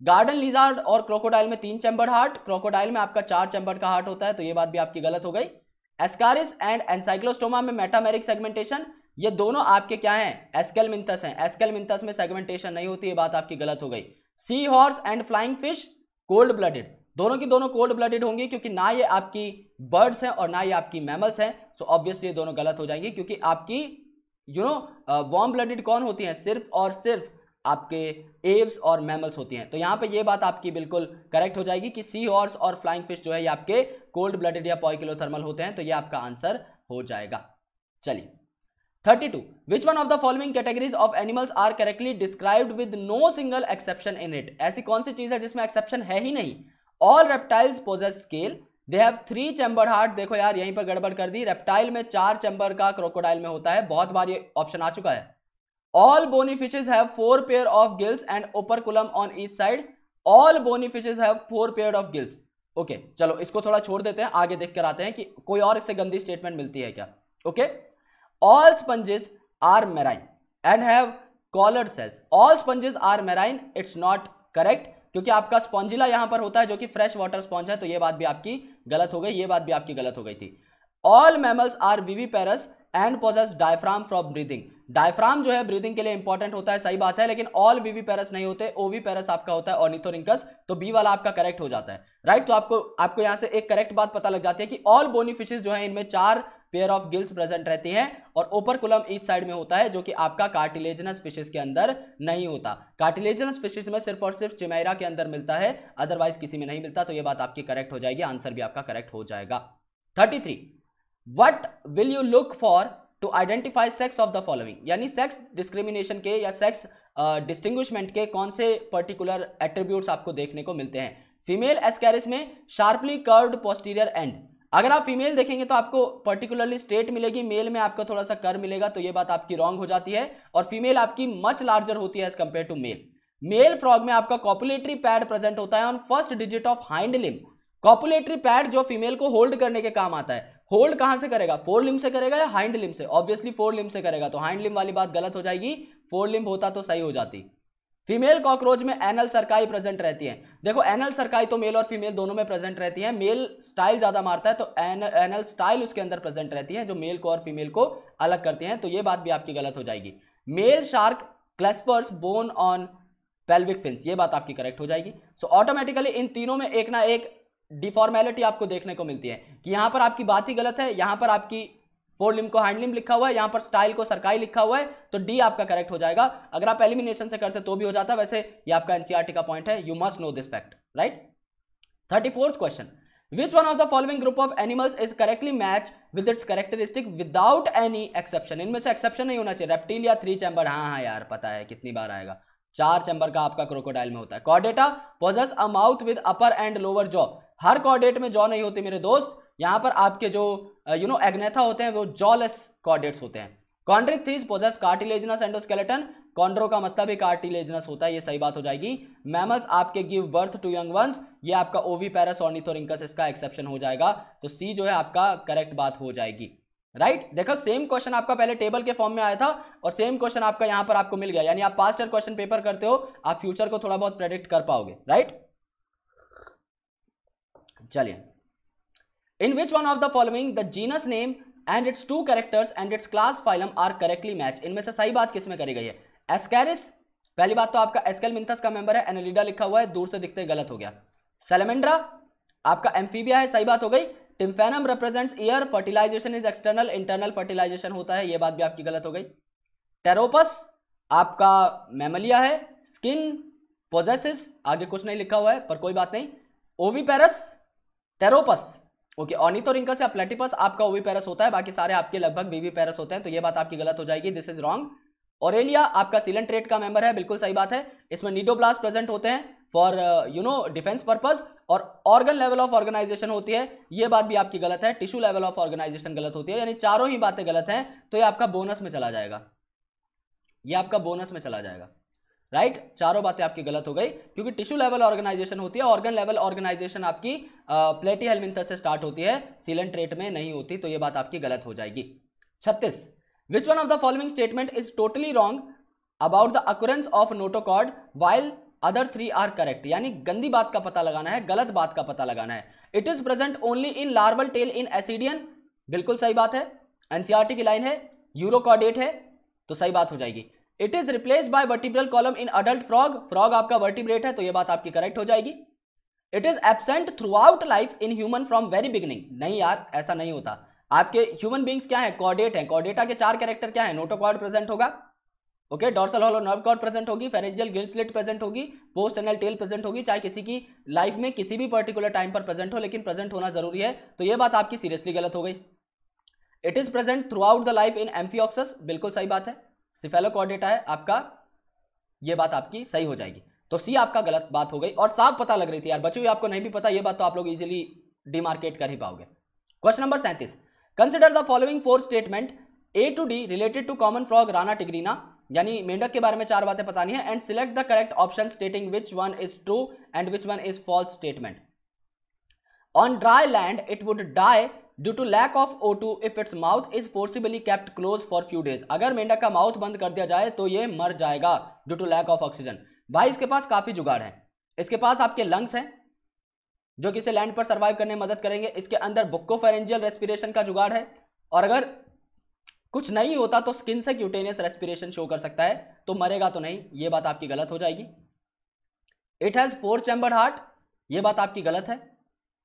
गार्डन लिजार्ड और क्रोकोडाइल में तीन चैम्बर्ड हार्ट क्रोकोडाइल में आपका चार चैम्बर्ड का हार्ट होता है तो ये बात भी आपकी गलत हो गई। एस्कारिस एंड एनसाइक्लोस्टोमा में मेटामेरिक सेगमेंटेशन ये दोनों आपके क्या हैं? एस्केल हैं। एस्केल में सेगमेंटेशन नहीं होती ये बात आपकी गलत हो गई। Sea horse and flying fish cold blooded दोनों की दोनों कोल्ड ब्लडेड होंगी क्योंकि ना ये आपकी बर्ड्स हैं और ना ये आपकी मैमल्स हैं सो ऑब्वियसली ये दोनों गलत हो जाएँगी क्योंकि आपकी यू नो वॉर्म ब्लडेड कौन होती हैं? सिर्फ़ और सिर्फ़ आपके एव्स और मैमल्स होती हैं। तो यहाँ पे ये बात आपकी बिल्कुल करेक्ट हो जाएगी कि सी हॉर्स और फ्लाइंग फ़िश जो है, ये आपके कोल्ड ब्लडेड या पॉइकिलोथर्मल होते हैं तो ये आपका आंसर हो जाएगा। चलिए। 32 which one of the following categories of animals are correctly described with no single exception in it? ऐसी कौन सी चीज़ है जिसमें एक्सेप्शन है ही नहीं? All reptiles possess scale they have three chamber heart देखो यार, यहीं पर गड़बड़ कर दी। रेप्टाइल में चार चैम्बर का क्रोकोडाइल में होता है। बहुत बार ये ऑप्शन आ चुका है। All bony fishes have four pair of gills and operculum on each side all bony fishes have four pair of gills okay चलो, इसको थोड़ा छोड़ देते हैं। आगे देख कर आते हैं कि कोई और इससे गंदी स्टेटमेंट मिलती है क्या? Okay all sponges are marine and have collar cells all sponges are marine it's not correct क्योंकि आपका स्पॉन्जिला यहाँ पर होता है जो कि फ्रेश वाटर स्पॉन्ज है तो यह बात भी आपकी गलत हो गई, ये बात भी आपकी गलत हो गई थी। All mammals are viviparous and possess diaphragm from breathing diaphragm जो है ब्रीदिंग के लिए इंपॉर्टेंट होता है, सही बात है, लेकिन ऑल वीवी पेरस नहीं होते ओवी पेरस आपका होता है ऑर्निथोरिंकस तो बी वाला आपका करेक्ट हो जाता है। Right right? तो आपको आपको यहाँ से एक करेक्ट बात पता लग जाती है कि ऑल बोनी फिशेज जो है, इनमें चार पेयर ऑफ़ गिल्स प्रेजेंट रहती है और ओपर कुलम ईच साइड में होता है, जो कि आपका कार्टिलेजनस फिशेस के अंदर नहीं होता। कार्टिलेजनस फिशेस में सिर्फ़ और सिर्फ़ चिमेरा के अंदर मिलता है अदरवाइज़ किसी में नहीं मिलता तो ये बात आपकी करेक्ट हो जाएगी आंसर भी आपका करेक्ट हो जाएगा। Thirty three what will you look for to identify sex of the following यानी सेक्स डिस्क्रिमिनेशन के या सेक्स डिस्टिंग्विशमेंट के कौन से पर्टिकुलर एट्रीब्यूट्स आपको देखने को मिलते हैं? फीमेल एस्कैरिस में शार्पली कर्व्ड पोस्टीरियर एंड अगर आप फीमेल देखेंगे तो आपको पर्टिकुलरली स्ट्रेट मिलेगी मेल में आपको थोड़ा सा कर मिलेगा तो ये बात आपकी रॉन्ग हो जाती है। और फीमेल आपकी मच लार्जर होती है as compare to male male frog में आपका कॉपुलेटरी पैड प्रेजेंट होता है on first digit of hind limb copulatory pad जो फीमेल को होल्ड करने के काम आता है होल्ड कहाँ से करेगा? फोर लिम से करेगा या हाइंड लिम से? ऑब्वियसली फोर लिम से करेगा तो हाइंड लिम वाली बात गलत हो जाएगी। फोर लिम होता तो सही हो जाती। फीमेल कॉकरोच में एनल सरकाई प्रेजेंट रहती है। देखो एनल सरकाई तो मेल और फीमेल दोनों में प्रेजेंट रहती है। मेल स्टाइल ज़्यादा मारता है तो एन, एनल स्टाइल उसके अंदर प्रेजेंट रहती है जो मेल को और फीमेल को अलग करती हैं। तो ये बात भी आपकी गलत हो जाएगी। Male shark claspers bone on pelvic fins ये बात आपकी करेक्ट हो जाएगी। सो so, ऑटोमेटिकली इन तीनों में एक ना एक डिफॉर्मेलिटी आपको देखने को मिलती है कि यहाँ पर आपकी बात ही गलत है यहाँ पर आपकी फोर लिम को हैंडलिम लिखा हुआ है, यहाँ पर स्टाइल को सरकाई लिखा हुआ है तो डी आपका करेक्ट हो जाएगा। अगर आप एलिमिनेशन से करते तो भी हो जाता। वैसे ये आपका एनसीआरटी का पॉइंट है। You must know this fact right thirty fourth question which one of the following group of animals is correctly match with its characteristic without any exception इनमें से एक्सेप्शन नहीं होना चाहिए। रेप्टिल या थ्री चैम्बर हाँ हाँ यार, पता है, कितनी बार आएगा। चार चैम्बर का आपका क्रोकोडाइल में होता है। Chordata possess a mouth with upper and lower jaw her chordate में जॉ नहीं होती, मेरे दोस्त। यहाँ पर आपके जो यू नो एग्नेथा होते हैं, वो जॉलेस कॉर्डेट्स होते हैं। Chondrichthyes possess cartilaginous endoskeleton chondro का मतलब ही कार्टिलेजनस होता है, ये सही बात हो जाएगी। मैमल्स आपके give birth to young ones ये आपका ओवी पैरस ऑर्निथोरिंकस इसका एक्सेप्शन हो जाएगा। तो सी जो है आपका करेक्ट बात हो जाएगी। Right right? देखो सेम क्वेश्चन आपका पहले टेबल के फॉर्म में आया था और सेम क्वेश्चन आपका यहाँ पर आपको मिल गया। यानी आप पास्ट ईयर क्वेश्चन पेपर करते हो, आप फ्यूचर को थोड़ा बहुत प्रेडिक्ट कर पाओगे। Right right? चलिए। In which one of the following, the genus name and its two characters and its class phylum are correctly matched? इनमें से सही बात किसमें करी गई है? एस्कैरिस पहली बात तो आपका एस्केल मिंथस का मेंबर है एनालिडा लिखा हुआ है, दूर से दिखते गलत हो गया। सेलेमेंड्रा आपका एम्फीबिया है, सही बात हो गई। Tympanum represents ear fertilization is external internal fertilization होता है, ये बात भी आपकी गलत हो गई। टेरोपस आपका मेमलिया है स्किन पोजेसिस आगे कुछ नहीं लिखा हुआ है, पर कोई बात नहीं। ओवीपेरस टेरोपस ओके ऑनिथोरिंकस या प्लेटिपस आपका ओवी पैरस होता है, बाकी सारे आपके लगभग बीवी पैरस होते हैं तो ये बात आपकी गलत हो जाएगी दिस इज़ रॉन्ग ओरेलिया आपका सीलन ट्रेट का मेंबर है, बिल्कुल सही बात है। इसमें नीडोब्लास्ट प्रेजेंट होते हैं for you know defense purpose और ऑर्गन लेवल ऑफ़ ऑर्गेनाइजेशन होती है, ये बात भी आपकी गलत है टिश्यू लेवल ऑफ़ ऑर्गेनाइजेशन गलत होती है, यानी चारों ही बातें गलत हैं तो ये आपका बोनस में चला जाएगा। ये आपका बोनस में चला जाएगा। Right right? चारों बातें आपकी गलत हो गई, क्योंकि टिश्यू लेवल ऑर्गेनाइजेशन होती है ऑर्गन लेवल ऑर्गेनाइजेशन आपकी प्लेटी हेलमिंथर से स्टार्ट होती है सीलन ट्रेट में नहीं होती तो ये बात आपकी गलत हो जाएगी। छत्तीस which one of the following statement is totally wrong about the occurrence of notochord while other three are correct यानी गंदी बात का पता लगाना है, गलत बात का पता लगाना है। It is present only in larval tail in ascidian बिल्कुल सही बात है। एनसीआरटी की लाइन है यूरोकॉडेट है तो सही बात हो जाएगी। It is replace by vertebral column in adult frog frog आपका वर्टिब्रेट है तो ये बात आपकी करेक्ट हो जाएगी। It is absent throughout life in human from very beginning नहीं यार, ऐसा नहीं होता। आपके ह्यूमन बींग्स क्या है? कॉर्डेट है। कॉर्डेटा के चार कैरेक्टर क्या है? नोटोकॉर्ड प्रेजेंट होगा। Okay dorsal hollow nerve cord present होगी फेरेंजियल गिल स्लिट प्रेजेंट होगी पोस्ट एनल टेल प्रेजेंट होगी, चाहे किसी की लाइफ में किसी भी पर्टिकुलर टाइम पर प्रेजेंट हो, लेकिन प्रेजेंट होना ज़रूरी है तो ये बात आपकी सीरियसली गलत हो गई। It is present throughout the life in amphioxus बिल्कुल सही बात है। सिफेलोकॉर्डेटा है, आपका ये बात आपकी सही हो जाएगी। तो सी आपका गलत बात हो गई और साफ़ पता लग रही थी यार, बच्चों आपको नहीं भी पता, ये बात तो आप लोग इजीली डिमार्केट कर ही पाओगे। क्वेश्चन नंबर सैंतीस। Consider the following four statement A to D related to common frog Rana tigrina यानी मेंढक के बारे में चार बातें बतानी है and select the correct option stating which one is true and which one is false statement on dry land it would die due to lack of O two if its mouth is forcibly kept close for few days अगर मेंढक का mouth बंद कर दिया जाए तो ये मर जाएगा due to lack of oxygen भाई, इसके पास काफ़ी जुगाड़ है। इसके पास आपके लंग्स हैं, जो कि इसे लैंड पर सर्वाइव करने में मदद करेंगे। इसके अंदर बुक्कोफेरेंजियल रेस्पिरेशन का जुगाड़ है, और अगर कुछ नहीं होता तो स्किन से क्यूटेनियस रेस्पिरेशन शो कर सकता है तो मरेगा तो नहीं। ये बात आपकी गलत हो जाएगी। It has four chamber heart ये बात आपकी गलत है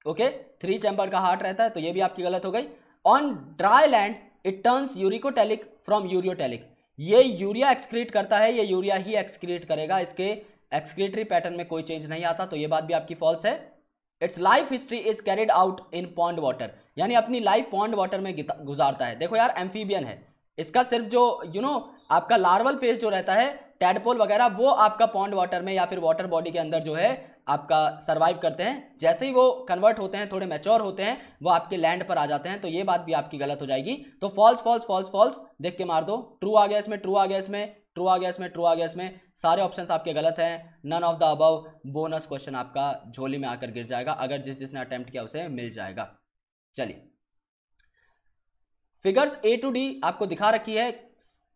ओके थ्री चैम्बर का हार्ट रहता है तो ये भी आपकी गलत हो गई। On dry land it turns uricotelic from ureotelic ये यूरिया एक्सक्रीट करता है ये यूरिया ही एक्सक्रीट करेगा। इसके एक्सक्रीटरी पैटर्न में कोई चेंज नहीं आता तो ये बात भी आपकी फॉल्स है। Its life history is carried out in pond water यानी अपनी लाइफ पॉन्ड वाटर में गुजारता है। देखो यार एम्फीबियन है। इसका सिर्फ़ जो यू you नो know, आपका लार्वल फ़ेज़ जो रहता है टैडपोल वगैरह वो आपका पॉन्ड वाटर में या फिर वाटर बॉडी के अंदर जो है आपका सर्वाइव करते हैं। जैसे ही वो कन्वर्ट होते हैं, थोड़े मैच्योर होते हैं, वो आपके लैंड पर आ जाते हैं तो ये बात भी आपकी गलत हो जाएगी। तो फॉल्स फॉल्स फॉल्स फॉल्स देख के मार दो। ट्रू आ गया इसमें ट्रू आ गया इसमें ट्रू आ गया इसमें ट्रू आ गया इसमें। सारे ऑप्शंस आपके गलत हैं। None of the above bonus question आपका झोली में आकर गिर जाएगा, अगर जिस जिसने अटेम्प्ट किया उसे मिल जाएगा। चलिए। फिगर्स ए टू डी आपको दिखा रखी है।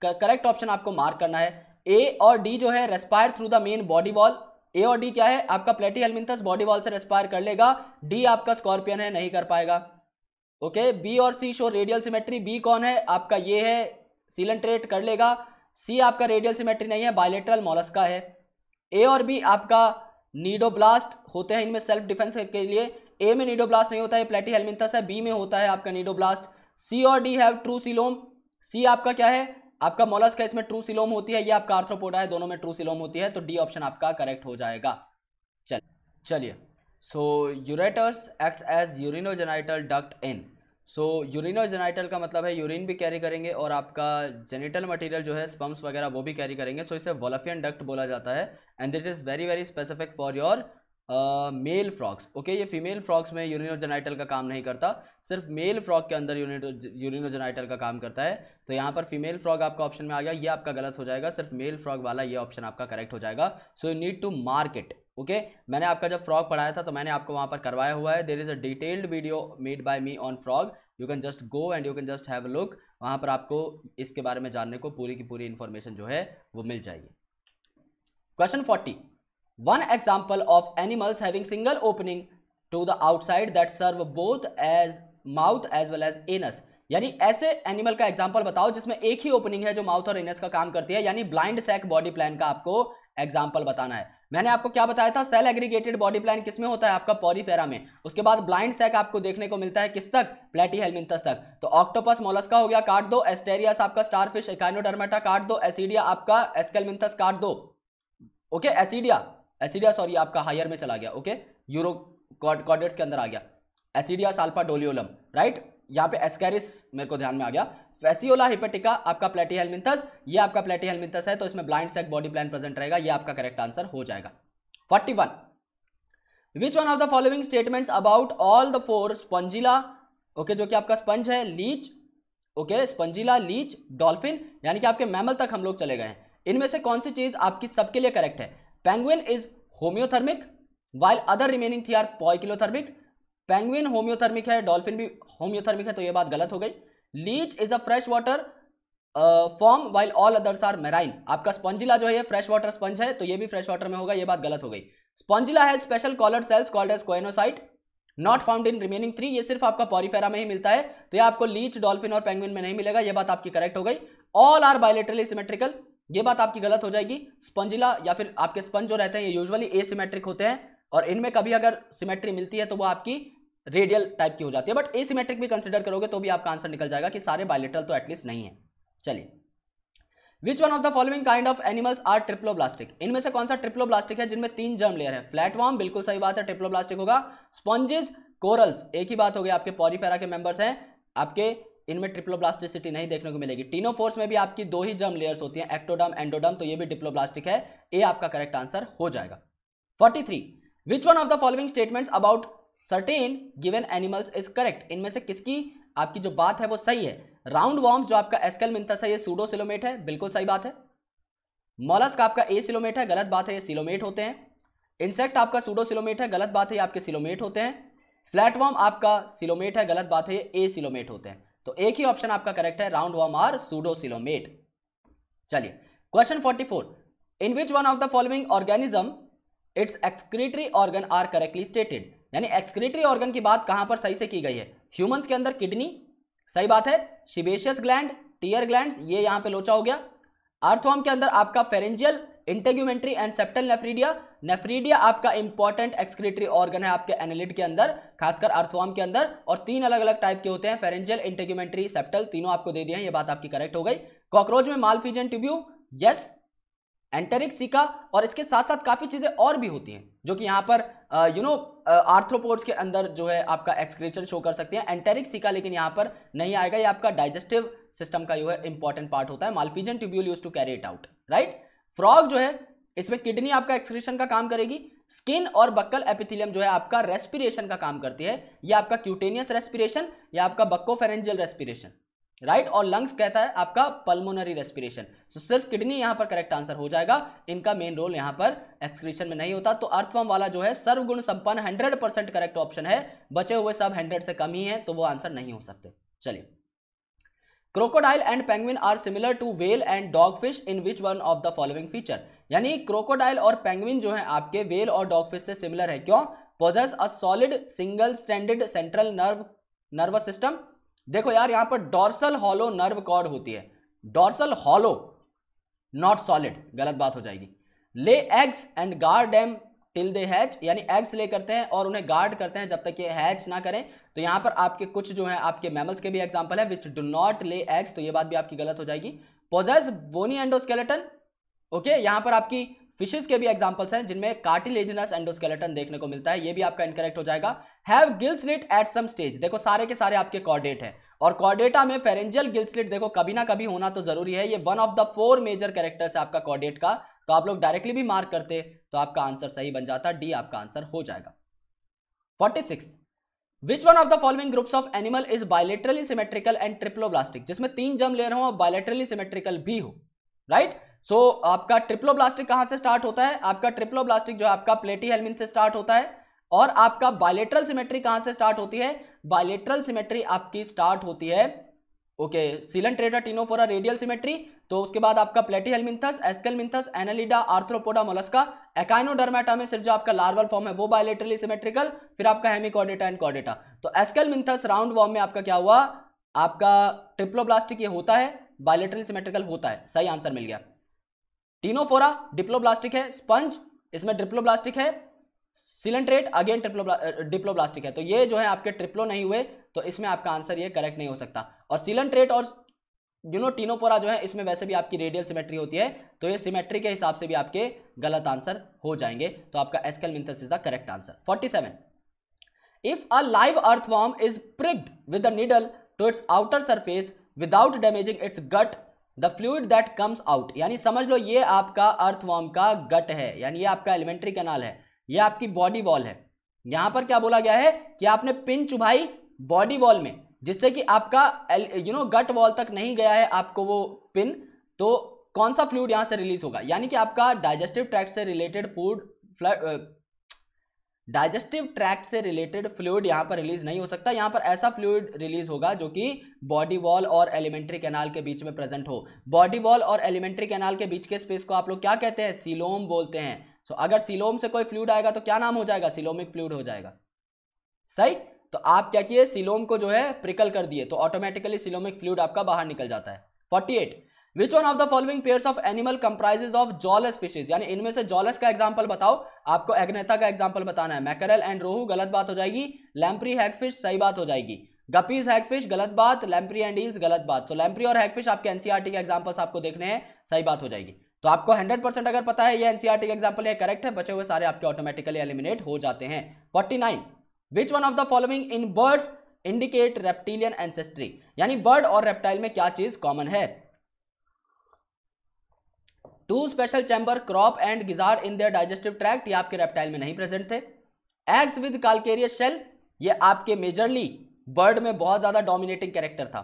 करेक्ट ऑप्शन आपको मार्क करना है। ए और डी जो है respire through the main body wall A और डी क्या है? आपका प्लेटी हेलमिंथस बॉडी वॉल से रेस्पायर कर लेगा। डी आपका स्कॉर्पियन है, नहीं कर पाएगा। ओके बी और C show radial symmetry B कौन है? आपका ये है सीलेंट्रेट कर लेगा। सी आपका रेडियल सिमेट्री नहीं है बायोलेटरल मोलस्का है। ए और बी आपका नीडोब्लास्ट होते हैं इनमें सेल्फ डिफेंस के लिए। ए में नीडोब्लास्ट नहीं होता है प्लेटी हेलमिंथस है। बी में होता है आपका नीडोब्लास्ट सी और D have true coelom C आपका क्या है? आपका मोलस्क है इसमें ट्रू सिलोम होती है, या आपका आर्थ्रोपोडा है, दोनों में ट्रू सिलोम होती है तो डी ऑप्शन आपका करेक्ट हो जाएगा। चल, चलिए। So ureters act as urinogenital duct in so urinogenital का मतलब है यूरिन भी कैरी करेंगे और आपका जेनिटल मटेरियल जो है स्पम्स वगैरह वो भी कैरी करेंगे। सो so, इसे वोलफियन डक्ट बोला जाता है and this is very very specific for your male frogs okay ये फीमेल फ्रॉक्स में यूरिनोजेनाइटल का काम नहीं करता। सिर्फ़ मेल फ्रॉक के अंदर यूरिनोजेनाइटल का काम करता है। तो यहाँ पर फीमेल फ्रॉग आपका ऑप्शन में आ गया, ये आपका गलत हो जाएगा। सिर्फ़ मेल फ्रॉग वाला ये ऑप्शन आपका करेक्ट हो जाएगा। So you need to mark it okay मैंने आपका जब फ्रॉग पढ़ाया था तो मैंने आपको वहाँ पर करवाया हुआ है। There is a detailed video made by me on frog you can just go and you can just have a look वहाँ पर आपको इसके बारे में जानने को पूरी की पूरी इन्फॉर्मेशन जो है, वो मिल जाएगी। Question forty one example of animals having single opening to the outside that serve both as mouth as well as anus यानी ऐसे एनिमल का एग्ज़ाम्पल बताओ जिसमें एक ही ओपनिंग है जो माउथ और एनस का काम करती है, यानी ब्लाइंड सेक बॉडी प्लान का आपको एग्ज़ाम्पल बताना है। मैंने आपको क्या बताया था? सेल एग्रीगेटेड बॉडी प्लान किसमें होता है? आपका पॉरीफेरा में। उसके बाद ब्लाइंड सेक आपको देखने को मिलता है किस तक? प्लेटी हेलमिंथस तक। तो ऑक्टोपस मोलस्का हो गया, काट दो। एस्टेरियस आपका स्टारफिश इकाइनोडर्मेटा काट दो। एसिडिया आपका एस्केलमिंथस काट दो। ओके एसिडिया एसिडिया सॉरी आपका हायर में चला गया। ओके यूरो कॉर्डेट्स के अंदर आ गया। एसिडिया साल्फा डोलियोलम राइट यहाँ पे एस्कैरिस मेरे को ध्यान में आ गया। फेसियोला हिपेटिका आपका प्लेटी हेलमिंथस ये आपका प्लेटी हेलमिंथस है तो इसमें blind sac body plan present रहेगा, ये आपका करेक्ट आंसर हो जाएगा। 41 which one of the following statements about all the four spongilla okay जो कि आपका स्पंज है leech okay spongilla leech dolphin यानी कि आपके मैमल तक हम लोग चले गए हैं। इनमें से कौन सी चीज़ आपकी सबके लिए करेक्ट है? Penguin is homeothermic while other remaining three are poikilothermic penguin homeothermic है डॉल्फिन भी होम्योथर्मिक है तो ये बात गलत हो गई। Leech is a fresh water form while all others are marine आपका स्पॉन्जिला जो है फ्रेश वाटर स्पंज है तो ये भी फ्रेश वाटर में होगा, ये बात गलत हो गई। स्पॉन्जिला है special collar cells called as choanocyte not found in remaining three ये सिर्फ़ आपका पॉरीफेरा में ही मिलता है तो ये आपको लीच डॉल्फिन और पेंगुइन में नहीं मिलेगा, ये बात आपकी करेक्ट हो गई। ऑल आर बायोलेटरली सिमेट्रिकल ये बात आपकी गलत हो जाएगी। स्पंजिला या फिर आपके स्पंज जो रहते हैं, ये यूजुअली एसिमेट्रिक होते हैं, और इनमें कभी अगर सिमेट्री मिलती है तो वो आपकी रेडियल टाइप की हो जाती है। बट एसिमेट्रिक भी कंसिडर करोगे तो भी आपका आंसर निकल जाएगा कि सारे बायोलिटरल तो एटलीस्ट नहीं है। चलिए। Which one of the following kind of animals are triploblastic इनमें से कौन सा ट्रिप्लोब्लास्टिक है जिनमें तीन जर्म लेयर है? फ्लैटवॉर्म बिल्कुल सही बात है ट्रिप्लोब्लास्टिक होगा। स्पॉन्जेस कोरल्स एक ही बात हो गई, आपके पॉरीफेरा के मेंबर्स हैं। आपके इनमें ट्रिप्लोब्लास्टिसिटी नहीं देखने को मिलेगी। तीनों फोर्स में भी आपकी दो ही जर्म लेयर्स होती हैं एक्टोडम एंडोडम तो ये भी डिप्लोब्लास्टिक है। ए आपका करेक्ट आंसर हो जाएगा। 43 which one of the following statements about certain given animals is correct इनमें से किसकी आपकी जो बात है वो सही है? राउंड वॉर्म जो आपका एस्कल मिनथस है ये सूडो सिलोमेट है, बिल्कुल सही बात है। मोलस्क आपका ए सिलोमेट है, गलत बात है, ये सिलोमेट होते हैं। इंसेक्ट आपका सूडो सिलोमेट है, गलत बात है, ये आपके सिलोमेट होते हैं। फ्लैटवॉर्म आपका सिलोमेट है, गलत बात है, ये ए सिलोमेट होते हैं। तो एक ही ऑप्शन आपका करेक्ट है round worm are pseudo coelomate चलिए question 44 in which one of the following organism its excretory organ are correctly stated यानी एक्सक्रीटरी ऑर्गन की बात कहाँ पर सही से की गई है? ह्यूमंस के अंदर किडनी सही बात है? शिबेशियस ग्लैंड टीयर ग्लैंड ये यहाँ पे लोचा हो गया। अर्थवॉर्म के अंदर आपका pharyngeal integumentary and septal nephridia nephridia आपका इंपॉर्टेंट एक्सक्रीटरी ऑर्गन है आपके एनालिट के अंदर, खासकर अर्थवॉर्म के अंदर। और तीन अलग अलग टाइप के होते हैं फेरेंजियल इंटेग्यूमेंट्री सेप्टल तीनों आपको दे दिए हैं, ये बात आपकी करेक्ट हो गई। कॉकरोच में मालफीजन ट्यूब्यू यस एंटेरिक सिका और इसके साथ साथ काफ़ी चीज़ें और भी होती हैं, जो कि यहाँ पर यू नो आर्थ्रोपोड्स के अंदर जो है आपका एक्सक्रीशन शो कर सकते हैं। एंटेरिक सिका लेकिन यहाँ पर नहीं आएगा। ये आपका डाइजेस्टिव सिस्टम का जो है इंपॉर्टेंट पार्ट होता है। Malpighian tubule use to carry it out right frog जो है, इसमें किडनी आपका एक्सक्रीशन का काम करेगी। स्किन और बक्कल एपिथिलियम जो है आपका रेस्पिरेशन का काम करती है। ये आपका क्यूटेनियस रेस्पिरेशन या आपका बक्कोफेरेंजियल रेस्पिरेशन राइट और लंग्स कहता है आपका पल्मोनरी रेस्पिरेशन तो सिर्फ़ किडनी यहाँ पर करेक्ट आंसर हो जाएगा. इनका मेन रोल यहाँ पर एक्सक्रीशन में नहीं होता. तो अर्थवम वाला जो है सर्वगुण संपन्न हंड्रेड परसेंट करेक्ट ऑप्शन है. बचे हुए सब हंड्रेड से कम ही है तो वो आंसर नहीं हो सकते. चलिए. Crocodile and penguin are similar to whale and dog fish in which one of the following feature यानी क्रोकोडाइल और पेंगुइन जो है आपके वेल और डॉग फ़िश से सिमिलर है. क्यों? Possess a solid single stranded central nerve nervous system देखो यार, यहाँ पर डॉर्सल हॉलो नर्व कॉर्ड होती है। डॉर्सल हॉलो नॉट सॉलिड गलत बात हो जाएगी। Lay eggs and guard them till they hatch यानी एग्स ले करते हैं और उन्हें गार्ड करते हैं जब तक ये हैच ना करें। तो यहाँ पर आपके कुछ जो है, आपके मैमल्स के भी एग्ज़ाम्पल है which do not lay eggs तो ये बात भी आपकी गलत हो जाएगी। पोजेस बोनी एंडोस्केलेटन ओके यहाँ पर आपकी फिशेस के भी एग्जाम्पल्स हैं, जिनमें कार्टिलेजिनस एंडोस्केलेटन देखने को मिलता है, ये भी आपका इनकरेक्ट हो जाएगा। Have gill slit at some stage देखो सारे के सारे आपके कॉर्डेट है। और कॉर्डेटा में फेरेंजियल गिल स्लिट देखो कभी ना कभी होना तो ज़रूरी है। ये one of the four major characters है आपका कॉर्डेट का। तो आप लोग डायरेक्टली भी मार्क करते तो आपका आंसर सही बन जाता। डी आपका आंसर हो जाएगा। 46 which one of the following groups of animal is bilaterally symmetrical and triploblastic जिसमें तीन जम ले रहा हूँ बायोलेटरली सिमेट्रिकल भी हो। Right right? सो so, आपका ट्रिप्लोब्लास्टिक कहाँ से स्टार्ट होता है? आपका ट्रिप्लोब्लास्टिक जो है आपका प्लेटी हेलमिन से स्टार्ट होता है। और आपका बायोलेटरल सिमेट्री कहाँ से स्टार्ट होती है? बायोलेटरल सिमेट्री आपकी स्टार्ट होती है ओके सीलन ट्रेटा टीनोफोरा रेडियल सिमेट्री तो उसके बाद आपका platyhelminthes aschelminthes annelida arthropoda mollusca echinodermata में सिर्फ़ जो आपका लार्वल फॉर्म है, वो बायोलेटरली सिमेट्रिकल फिर आपका हेमिकॉर्डेटा एंड कॉर्डेटा तो एस्केलमिंथस राउंड वॉर्म में आपका क्या हुआ? आपका ट्रिप्लोब्लास्टिक ये होता है बायोलेटरली सिमेट्रिकल होता है। सही आंसर मिल गया। टीनोफोरा डिप्लोब्लास्टिक है स्पंज इसमें डिप्लोब्लास्टिक है सिलेंट्रेट अगेन डिप्लोब्लास्टिक है। तो ये जो है आपके ट्रिप्लो नहीं हुए तो इसमें आपका आंसर ये करेक्ट नहीं हो सकता। और सिलेंट्रेट और यू नो टीनोपोरा जो है, इसमें वैसे भी आपकी रेडियल सिमेट्री होती है तो ये सिमेट्री के हिसाब से भी आपके गलत आंसर हो जाएँगे। तो आपका aschelminthes is the correct answer 47 if a live earthworm is pricked with the needle to its outer surface without damaging its gut the fluid that comes out यानी समझ लो ये आपका अर्थवॉर्म का गट है, यानी ये आपका एलिमेंट्री कैनाल है ये आपकी बॉडी वॉल है। यहाँ पर क्या बोला गया है कि आपने पिन चुभाई बॉडी वॉल में, जिससे कि आपका यू नो गट वॉल तक नहीं गया है आपको वो पिन तो कौन सा फ्लूड यहाँ से रिलीज़ होगा? यानी कि आपका डाइजेस्टिव ट्रैक्ट से रिलेटेड फ़ूड डाइजेस्टिव ट्रैक्ट से रिलेटेड फ्लूड यहाँ पर रिलीज़ नहीं हो सकता। यहाँ पर ऐसा फ्लूड रिलीज़ होगा जो कि बॉडी वॉल और एलिमेंट्री कैनाल के बीच में प्रेजेंट हो। बॉडी वॉल और एलिमेंट्री कैनाल के बीच के स्पेस को आप लोग क्या कहते हैं? सिलोम बोलते हैं। सो so, अगर सिलोम से कोई फ्लूड आएगा तो क्या नाम हो जाएगा? सिलोमिक फ्लूड हो जाएगा। सही? तो आप क्या किए? सिलोम को जो है प्रिकल कर दिए तो ऑटोमेटिकली सिलोमिक फ्लूड आपका बाहर निकल जाता है। 48 which one of the following pairs of animal comprises of jawless fishes यानी इनमें से जॉलस का एग्जांपल बताओ। आपको एग्नेता का एग्जांपल बताना है। मैकरल एंड रोहू गलत बात हो जाएगी। लैम्प्री हैगफिश सही बात हो जाएगी। गपीज हैगफिश गलत बात। लैम्प्री एंड ईल्स गलत बात। तो लैम्प्री और हैगफिश आपके एनसीआरटी के एग्जांपल्स आपको देखने हैं। सही बात हो जाएगी। तो आपको 100% अगर पता है, ये एनसीआरटी का एग्जांपल ये करेक्ट है, बचे हुए सारे आपके ऑटोमेटिकली एलिमिनेट हो जाते हैं। 49 which one of the following in birds indicate reptilian ancestry यानी बर्ड और रेप्टाइल में क्या चीज़ कॉमन है? Two special chamber crop and गिजार in their digestive tract ये आपके रेप्टाइल में नहीं प्रेजेंट थे। एग्स विद कालकेरियस शेल ये आपके मेजरली बर्ड में बहुत ज़्यादा डोमिनेटिंग कैरेक्टर था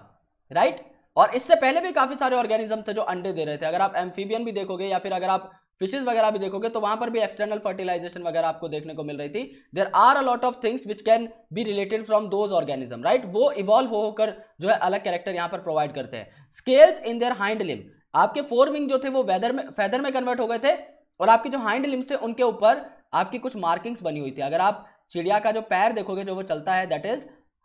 राइट और इससे पहले भी काफ़ी सारे ऑर्गेनिज्म थे जो अंडे दे रहे थे। अगर आप एम्फीबियन भी देखोगे या फिर अगर आप फिशेज वगैरह भी देखोगे तो वहाँ पर भी एक्सटर्नल फर्टिलाइजेशन वगैरह आपको देखने को मिल रही थी। There are a lot of things which can be related from those organism right वो इवॉल्व होकर जो है अलग कैरेक्टर यहाँ पर प्रोवाइड करते हैं। Scales in their hind limb आपके फोर विंग जो थे वो वेदर में फेदर में कन्वर्ट हो गए थे और आपके जो हाइंड लिम्स थे, उनके ऊपर आपकी कुछ मार्किंग्स बनी हुई थी। अगर आप चिड़िया का जो पैर देखोगे, जो वो चलता है दैट इज़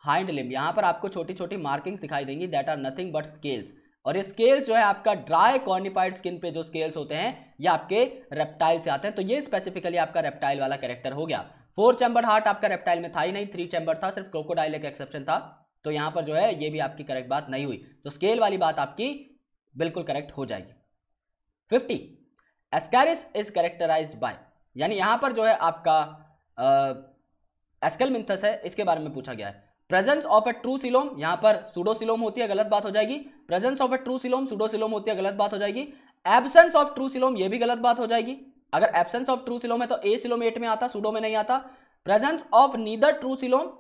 हाइंड लिम यहाँ पर आपको छोटी छोटी मार्किंग्स दिखाई देंगी that are nothing but scales और ये स्केल्स जो है आपका ड्राई कॉर्निफाइड स्किन पे जो स्केल्स होते हैं, ये आपके रेप्टाइल से आते हैं। तो ये स्पेसिफिकली आपका रेप्टाइल वाला कैरेक्टर हो गया। फोर चैम्बर हार्ट आपका रेप्टाइल में था ही नहीं थ्री चैम्बर था, सिर्फ़ क्रोकोडाइल एक एक्सेप्शन था। तो यहाँ पर जो है, ये भी आपकी करेक्ट बात नहीं हुई। तो स्केल वाली बात आपकी बिल्कुल करेक्ट हो जाएगी। Fifty ascaris is characterize by यानी यहाँ पर जो है आपका एस्कल मिंथस है, इसके बारे में पूछा गया है। Presence of a true coelom यहाँ पर सुडोसिलोम होती है, गलत बात हो जाएगी। Presence of a true coelom pseudocoelom होती है, गलत बात हो जाएगी। एबसेंस ऑफ़ ट्रू सिलोम ये भी गलत बात हो जाएगी। अगर एबसेंस ऑफ़ ट्रू सिलोम है तो ए सिलोमेट में आता सुडो में नहीं आता। Presence of neither true coelom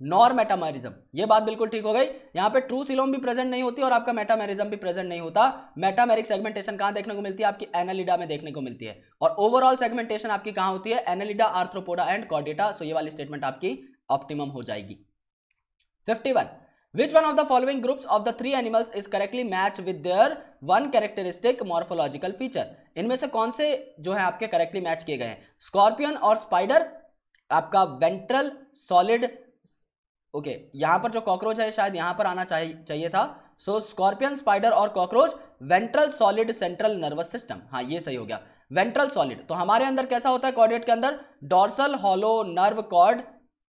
nor metamerism ये बात बिल्कुल ठीक हो गई। यहाँ पे ट्रू सिलोम भी प्रेजेंट नहीं होती और आपका मेटामेरिज्म भी प्रेजेंट नहीं होता। मेटामेरिक सेगमेंटेशन कहाँ देखने को मिलती है? आपकी एनालिडा में देखने को मिलती है। और ओवरऑल सेगमेंटेशन आपकी कहाँ होती है? Annelida arthropoda and chordata so ये वाली स्टेटमेंट आपकी ऑप्टिमम हो जाएगी। 51 which one of the following groups of the three animals is correctly matched with their one characteristic morphological feature? इनमें से कौन से जो है आपके करेक्टली मैच किए गए हैं? स्कॉर्पियन और स्पाइडर आपका वेंट्रल सॉलिड ओके यहाँ पर जो कॉकरोच है, शायद यहाँ पर आना चाहिए चाहिए था। सो स्कॉर्पियन स्पाइडर और cockroach ventral solid central nervous system हाँ ये सही हो गया। वेंट्रल सॉलिड तो हमारे अंदर कैसा होता है कॉर्डेट के अंदर? Dorsal hollow nerve cord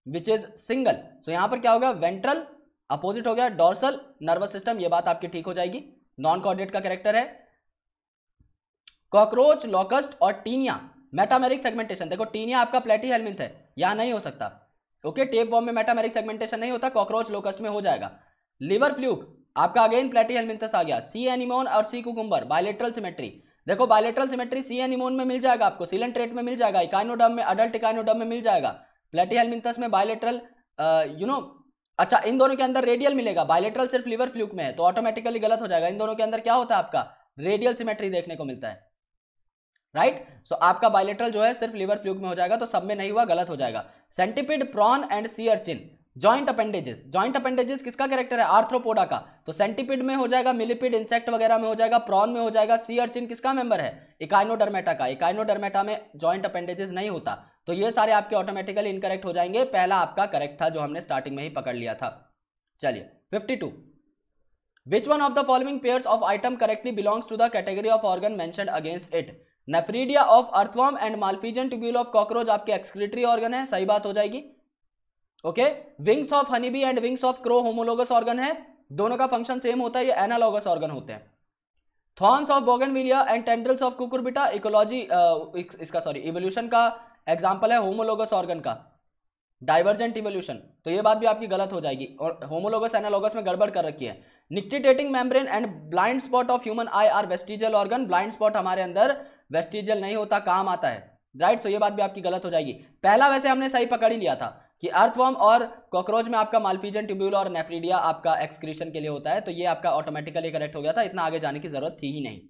which is single so यहाँ पर क्या होगा वेंट्रल अपोजिट हो गया डॉर्सल नर्वस सिस्टम ये बात आपकी ठीक हो जाएगी। नॉन कॉर्डेट का कैरेक्टर है। कॉकरोच लॉकस्ट और टीनिया। मेटामेरिक सेगमेंटेशन देखो, टीनिया आपका प्लेटी हेलमिंथ है। यहाँ नहीं हो सकता। ओके टेप बॉम्ब में मेटामेरिक सेगमेंटेशन नहीं होता कॉकरोच लोकस्ट में हो जाएगा। लिवर फ्लूक आपका अगेन प्लेटी हेलमिंथस आ गया। सी एनिमोन और सी कुकुम्बर बायोलेट्रल सिमेट्री देखो बायोलेट्रल सिमेट्री सी एनिमोन में मिल जाएगा आपको। सीलन ट्रेट में मिल जाएगा। इकाइनोडम में अडल्ट इकाइनोडम में मिल जाएगा। प्लेटी हेलमिंथस में बायोलेट्रल यू नो अच्छा इन दोनों के अंदर रेडियल मिलेगा। बायोलेट्रल सिर्फ़ लिवर फ्लूक में है तो ऑटोमेटिकली गलत हो जाएगा। इन दोनों के अंदर क्या होता है आपका? रेडियल सिमेट्री देखने को मिलता है। Right right? सो so, आपका बायोलेट्रल जो है सिर्फ़ लिवर फ्लूक में हो जाएगा तो सब में नहीं हुआ गलत हो जाएगा। Centipede prawn and sea urchin joint appendages joint appendages किसका कैरेक्टर है? आर्थ्रोपोडा का। तो सेंटिपिड में हो जाएगा मिलिपिड इंसेक्ट वगैरह में हो जाएगा प्रॉन में हो जाएगा सी अर्चिन किसका मेंबर है? इकाइनोडर्मेटा का। इकाइनोडर्मेटा में जॉइंट अपेंडेजेस नहीं होता। तो ये सारे आपके ऑटोमेटिकली इनकरेक्ट हो जाएँगे। पहला आपका करेक्ट था जो हमने स्टार्टिंग में ही पकड़ लिया था। चलिए 52 which one of the following pairs of item correctly belongs to the category of organ mentioned against it? Nephridia of earthworm and malpighian tubule of cockroach आपके एक्सक्रीटरी ऑर्गन है, सही बात हो जाएगी। Okay wings of honeybee and wings of crow homologous organ है। दोनों का function same होता है, ये एनालॉगस ऑर्गन होते हैं। Thorns of bougainvillea and tendrils of cucurbita ecology इसका सॉरी इवोल्यूशन का एग्जांपल है होमोलोगस ऑर्गन का डाइवर्जेंट इवोल्यूशन तो ये बात भी आपकी गलत हो जाएगी और होमोलोगस एनालॉगस में गड़बड़ कर रखी है। Nictitating membrane and blind spot of human eye are vestigial organ blind spot हमारे अंदर वेस्टिजल नहीं होता, काम आता है। राइट सो ये बात भी आपकी गलत हो जाएगी। पहला वैसे हमने सही पकड़ ही लिया था कि अर्थवॉर्म और कॉकरोच में आपका मालफीजन ट्यूब्यूल और नेफ्रीडिया आपका एक्सक्रीशन के लिए होता है तो ये आपका ऑटोमेटिकली करेक्ट हो गया था, इतना आगे जाने की ज़रूरत थी ही नहीं।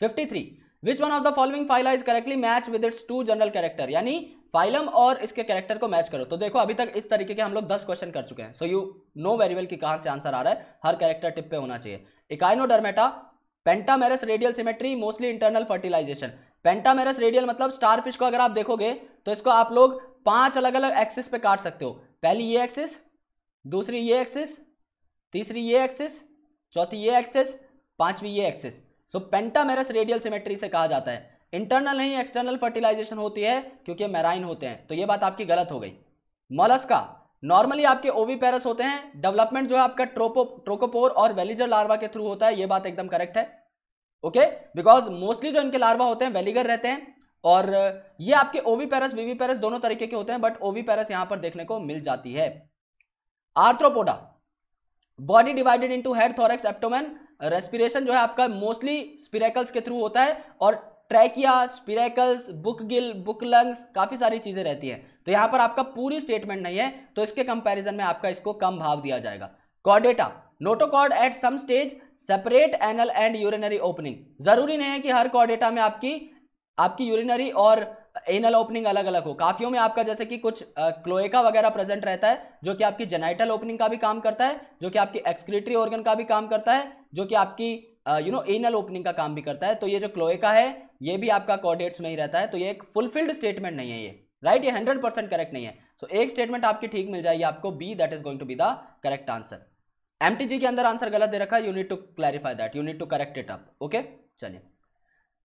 53 which one of the following phyla is correctly match with its two general character यानी फाइलम और इसके कैरेक्टर को मैच करो। तो देखो, अभी तक इस तरीके के हम लोग 10 क्वेश्चन कर चुके हैं। So you know very well कि कहाँ से आंसर आ रहा है। हर कैरेक्टर टिप पे होना चाहिए। Echinodermata pentamerous radial symmetry mostly internal fertilization pentamerous radial मतलब स्टार फ़िश को अगर आप देखोगे तो इसको आप लोग पाँच अलग अलग एक्सिस पे काट सकते हो। पहली ये एक्सिस दूसरी ये एक्सिस तीसरी ये एक्सिस चौथी ये एक्सिस पांचवी ये axis so pentamerous radial symmetry से कहा जाता है। इंटरनल नहीं एक्सटर्नल फर्टिलाइजेशन होती है, क्योंकि मैराइन होते हैं। तो ये बात आपकी गलत हो गई। मोलस्का नॉर्मली आपके ओवी पैरस होते हैं। डेवलपमेंट जो है आपका ट्रोपो ट्रोकोपोर और वेलिजर लार्वा के थ्रू होता है। ये बात एकदम करेक्ट है। ओके बिकॉज़ मोस्टली जो इनके लार्वा होते हैं वेलिगर रहते हैं। और ये आपके ओवी पैरस वीवी पैरस दोनों तरीके के होते हैं बट ओवी पैरस यहाँ पर देखने को मिल जाती है। Arthropoda body divided into head thorax abdomen respiration जो है आपका मोस्टली स्पिरेकल्स के थ्रू होता है और trachea, spiracles, book gill, book lungs, काफ़ी सारी चीज़ें रहती हैं। तो यहाँ पर आपका पूरी स्टेटमेंट नहीं है तो इसके कंपैरिजन में आपका इसको कम भाव दिया जाएगा। Chordata notochord at some stage separate anal and urinary opening ज़रूरी नहीं है कि हर कॉर्डेटा में आपकी आपकी यूरिनरी और एनल ओपनिंग अलग अलग हो। काफियों में आपका जैसे कि कुछ क्लोएका वगैरह प्रेजेंट रहता है, जो कि आपकी जेनाइटल ओपनिंग का भी काम करता है, जो कि आपकी एक्सक्रीटरी ऑर्गन का भी काम करता है जो कि आपकी यू नो एनल ओपनिंग का काम भी करता है। तो ये जो क्लोएका है ये भी आपका कॉर्डेट्स में ही रहता है। तो ये एक फुलफिल्ड स्टेटमेंट नहीं है ये। राइट ये हंड्रेड परसेंट करेक्ट नहीं है। सो so, एक स्टेटमेंट आपकी ठीक मिल जाएगी आपको। Be that is going to be the correct answer MTG के अंदर आंसर गलत दे रखा है। You need to clarify that you need to correct it up okay चलिए।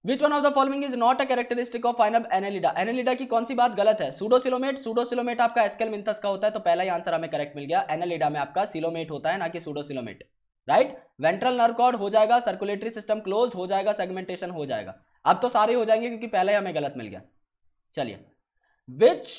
Which one of the following is not a characteristic of final Annelida Annelida की कौन सी बात गलत है? सूडोसिलोमेट सूडोसिलोमेट आपका एस्केल मिंथस का होता है तो पहला ही आंसर हमें करेक्ट मिल गया। एनेलिडा में आपका सिलोमेट होता है ना कि pseudocoelomate right? Ventral nerve cord हो जाएगा सर्कुलेटरी सिस्टम क्लोज हो जाएगा सेगमेंटेशन हो जाएगा। अब तो सारे हो जाएँगे क्योंकि पहले हमें गलत मिल गया। चलिए। Which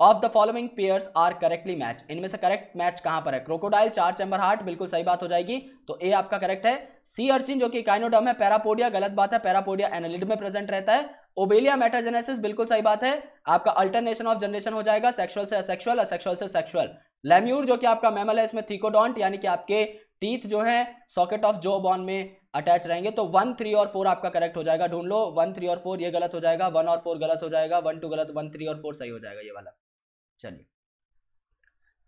of the following pairs are correctly match इनमें से करेक्ट मैच कहाँ पर है? क्रोकोडाइल चार चैम्बर हार्ट बिल्कुल सही बात हो जाएगी। तो ए आपका करेक्ट है। सी अर्चिन जो कि काइनोडम है पैरापोडिया गलत बात है। पैरापोडिया एनालिड में प्रेजेंट रहता है। ओबेलिया मेटाजेनेसिस बिल्कुल सही बात है। आपका अल्टरनेशन ऑफ़ जनरेशन हो जाएगा। सेक्सुअल से असेक्सुअल असेक्सुअल से सेक्सुअल लेम्यूर जो कि आपका मैमल है, इसमें थीकोडोंट यानी कि आपके टीथ जो है सॉकेट ऑफ़ जो बॉन में अटैच रहेंगे तो वन थ्री और फोर आपका करेक्ट हो जाएगा। ढूंढ लो वन थ्री और फोर ये गलत हो जाएगा वन और फोर गलत हो जाएगा वन टू गलत वन थ्री और फोर सही हो जाएगा ये वाला। चलिए।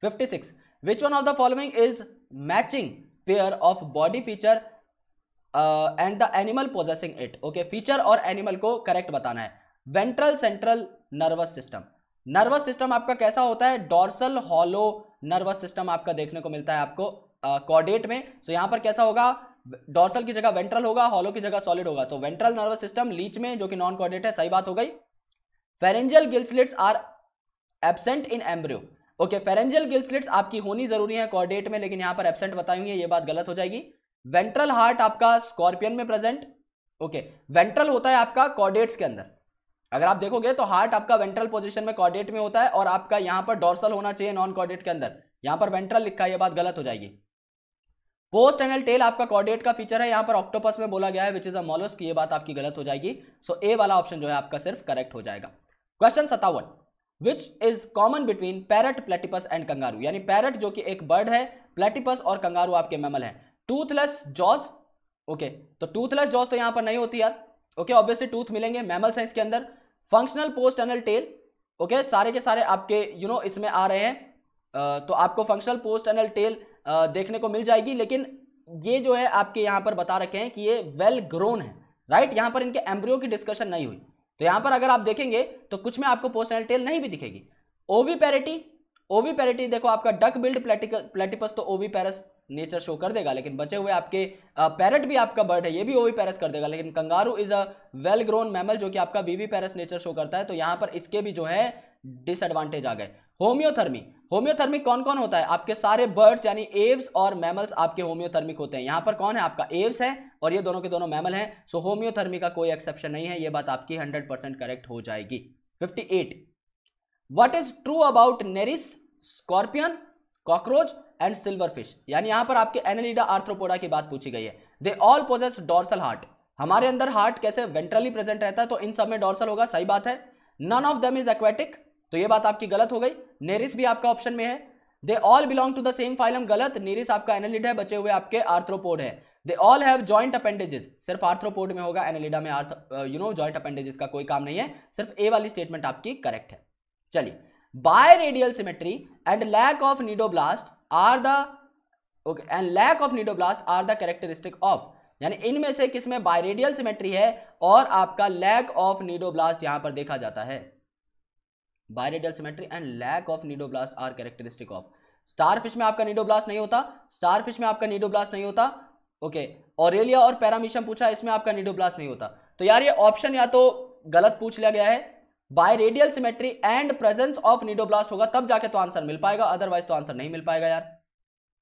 56 which one of the following is matching pair of body feature uh, and the animal possessing it? Okay feature और animal को करेक्ट बताना है। Ventral central nervous system nervous system आपका कैसा होता है? डॉर्सल हॉलो नर्वस सिस्टम आपका देखने को मिलता है आपको। कॉर्डेट में, so यहाँ पर कैसा होगा? डॉर्सल की जगह वेंट्रल होगा हॉलो की जगह सॉलिड होगा। तो वेंट्रल नर्वस सिस्टम लीच में, जो कि नॉन कॉर्डेट है, सही बात हो गई। Pharyngeal gill slits are absent in embryo okay pharyngeal gill slits आपकी होनी ज़रूरी है कॉर्डेट में, लेकिन यहाँ पर एबसेंट बताई ये बात गलत हो जाएगी। वेंट्रल हार्ट आपका स्कॉर्पियन में प्रेजेंट ओके वेंट्रल होता है आपका कॉर्डेट्स के अंदर। अगर आप देखोगे तो हार्ट आपका वेंट्रल पोजीशन में कॉर्डेट में होता है, और आपका यहाँ पर डॉर्सल होना चाहिए नॉन कॉर्डेट के अंदर। यहाँ पर वेंट्रल लिखा है, ये बात गलत हो जाएगी। पोस्ट एनल टेल आपका कॉर्डेट का फीचर है यहाँ पर ऑक्टोपस में बोला गया है विच इज़ अ मोलस्क ये बात आपकी गलत हो जाएगी। सो ए वाला ऑप्शन जो है आपका सिर्फ़ करेक्ट हो जाएगा। क्वेश्चन सत्तावन। Which is common between parrot platypus and kangaroo यानी पैरट जो कि एक बर्ड है प्लेटिपस और कंगारू आपके मेमल है। टूथलेस जॉज ओके तो टूथलेस जॉज तो यहाँ पर नहीं होती यार। ओके ऑब्वियसली टूथ मिलेंगे मैमल साइंस के अंदर। Functional post anal tail okay सारे के सारे आपके यू you नो know, इसमें आ रहे हैं। तो आपको फंक्शनल पोस्ट एनल टेल देखने को मिल जाएगी, लेकिन ये जो है आपके यहाँ पर बता रखे हैं कि ये वेल ग्रोन है राइट यहाँ पर इनके एम्ब्रियो की डिस्कशन नहीं हुई। तो यहाँ पर अगर आप देखेंगे तो कुछ में आपको पोस्टल टेल नहीं भी दिखेगी। ओवी पैरिटी ओवी पैरिटी देखो आपका डक बिल्ड प्लेटिपस तो ओवी पैरस नेचर शो कर देगा, लेकिन बचे हुए आपके पैरट भी आपका बर्ड है, ये भी ओवी पैरस कर देगा, लेकिन kangaroo is a well grown mammal जो कि आपका बीवी पैरस नेचर शो करता है तो यहाँ पर इसके भी जो है डिसएडवांटेज आ गए। होम्योथर्मी होम्योथर्मिक कौन कौन होता है? आपके सारे बर्ड्स यानी एव्स और मैमल्स आपके होम्योथर्मिक होते हैं। यहाँ पर कौन है? आपका एव्स है और ये दोनों के दोनों मैमल हैं। सो होम्योथर्मी का कोई एक्सेप्शन नहीं है। ये बात आपकी 100 परसेंट करेक्ट हो जाएगी। 58 what is true about nereis scorpion cockroach and silverfish यानी यहाँ पर आपके एनेलिडा आर्थ्रोपोडा की बात पूछी गई है। They all possess dorsal heart हमारे अंदर हार्ट कैसे वेंट्रली प्रेजेंट रहता है तो इन सब में डॉर्सल होगा, सही बात है। None of them is aquatic तो ये बात आपकी गलत हो गई। नेरिस भी आपका ऑप्शन में है। They all belong to the same phylum गलत। नेरिस आपका एनालिड है, बचे हुए आपके आर्थ्रोपोड है। They all have joint appendages सिर्फ़ आर्थ्रोपोड में होगा एनालिडा में आर्थ यू नो जॉइंट अपेंडेजेस का कोई काम नहीं है। सिर्फ़ ए वाली स्टेटमेंट आपकी करेक्ट है। चलिए। Biradial symmetry and lack of cnidoblast are the okay and lack of cnidoblast are the characteristic of यानी इनमें से किसमें बायरेडियल सिमेट्री है और आपका लैक ऑफ़ नीडोब्लास्ट यहाँ पर देखा जाता है। Biradial symmetry and lack of cnidoblast are characteristic of starfish में आपका नीडोब्लास्ट नहीं होता स्टारफिश में आपका नीडोब्लास्ट नहीं होता ओके okay. ऑरेलिया और पैरामीशम पूछा इसमें आपका नीडोब्लास्ट नहीं होता. तो यार ये ऑप्शन या तो गलत पूछ लिया गया है. Biradial symmetry and presence of cnidoblast होगा तब जाके तो आंसर मिल पाएगा अदरवाइज़ तो आंसर नहीं मिल पाएगा यार.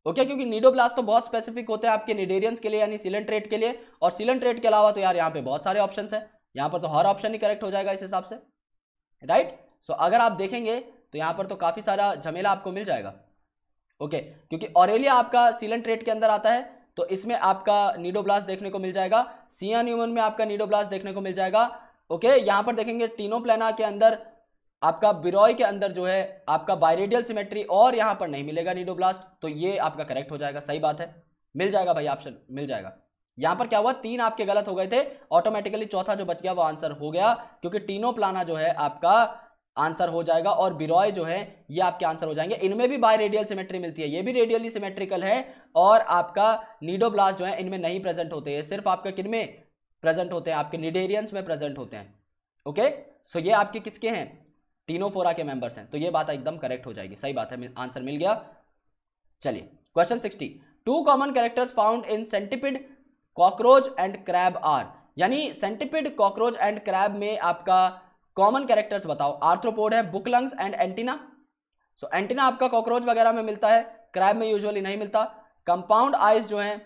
ओके okay, क्योंकि नीडोब्लास्ट तो बहुत स्पेसिफिक होते हैं आपके निडेरियंस के लिए यानी सिलेंट्रेट के लिए और सिलेंट्रेट के अलावा तो यार यहाँ पे बहुत सारे ऑप्शन है. यहाँ पर तो हर ऑप्शन ही करेक्ट हो जाएगा इस हिसाब से. राइट सो so, अगर आप देखेंगे तो यहाँ पर तो काफ़ी सारा झमेला आपको मिल जाएगा। ओके क्योंकि ऑरेलिया आपका सीलन ट्रेट के अंदर आता है तो इसमें आपका नीडोब्लास्ट देखने को मिल जाएगा सिया न्यूमन में आपका नीडोब्लास्ट देखने को मिल जाएगा। ओके यहाँ पर देखेंगे टीनोप्लेना के अंदर आपका बिरॉय के अंदर जो है आपका बायरेडियल सिमेट्री और यहाँ पर नहीं मिलेगा नीडोब्लास्ट तो ये आपका करेक्ट हो जाएगा। सही बात है। मिल जाएगा भाई ऑप्शन मिल जाएगा। यहाँ पर क्या हुआ तीन आपके गलत हो गए थे ऑटोमेटिकली चौथा जो बच गया वो आंसर हो गया क्योंकि टीनो प्लाना जो है आपका आंसर हो जाएगा और बिरॉय जो है, ये आपके आंसर हो जाएँगे। इनमें भी बाय रेडियल सिमेट्री मिलती है, ये भी रेडियली सिमेट्रिकल है और आपका नीडोब्लास्ट जो है, इनमें नहीं प्रेजेंट होते हैं। सिर्फ़ आपके किन में प्रेजेंट होते हैं? आपके निडेरियंस में प्रेजेंट होते हैं। ओके? सो ये आपके किसके हैं? टीनोफोरा के मेंबर्स हैं। तो ये बात एकदम करेक्ट हो जाएगी। सही बात है आंसर मिल गया। चलिए, question sixty. Two common characters found in centipede cockroach and crab are. यानी सेंटिपिड कॉकरोच एंड क्रैब में आपका कॉमन कैरेक्टर्स बताओ। आर्थ्रोपोड है book lungs and antenna so antenna आपका कॉकरोच वगैरह में मिलता है। क्रैब में यूजुअली नहीं मिलता। कंपाउंड आइज़ जो है,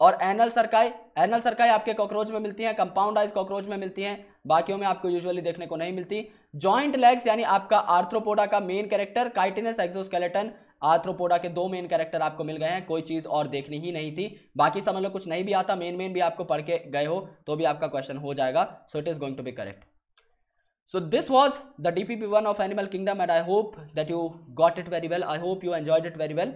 और एनल सरकाई एनल सरकाई आपके कॉकरोच में मिलती हैं। कंपाउंड आइज़ कॉकरोच में मिलती हैं। बाकियों में आपको यूजुअली देखने को नहीं मिलती। जॉइंट लेग्स यानी आपका आर्थ्रोपोडा का main character chitinous exoskeleton arthropoda के दो मेन कैरेक्टर आपको मिल गए हैं। कोई चीज़ और देखनी ही नहीं थी। बाकी समझ लो कुछ नहीं भी आता मेन मेन भी आपको पढ़ के गए हो तो भी आपका क्वेश्चन हो जाएगा। So it is going to be correct so this was the dpp1 of animal kingdom and i hope that you got it very well. I hope you enjoyed it very well.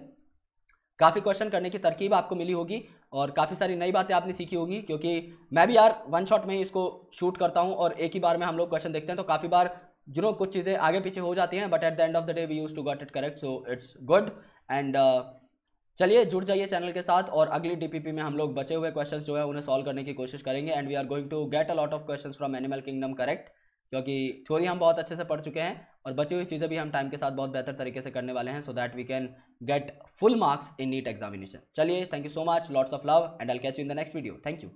काफ़ी question करने की तरकीब आपको मिली होगी और काफ़ी सारी नई बातें आपने सीखी होगी क्योंकि मैं भी यार वन शॉट में इसको शूट करता हूँ और एक ही बार में हम लोग क्वेश्चन देखते हैं तो काफ़ी बार जिनो कुछ चीज़ें आगे पीछे हो जाती हैं but at the end of the day we use to got it correct so it's good and चलिए जुड़ जाइए चैनल के साथ और अगली डीपीपी में हम लोग बचे हुए क्वेश्चंस जो है उन्हें सॉल्व करने की कोशिश करेंगे and we are going to get a lot of questions from animal kingdom correct क्योंकि थ्योरी हम बहुत अच्छे से पढ़ चुके हैं और बची हुई चीज़ें भी हम टाइम के साथ बहुत बेहतर तरीके से करने वाले हैं so that we can get full marks in NEET examination चलिए thank you so much lots of love and I catch you in the next video thank you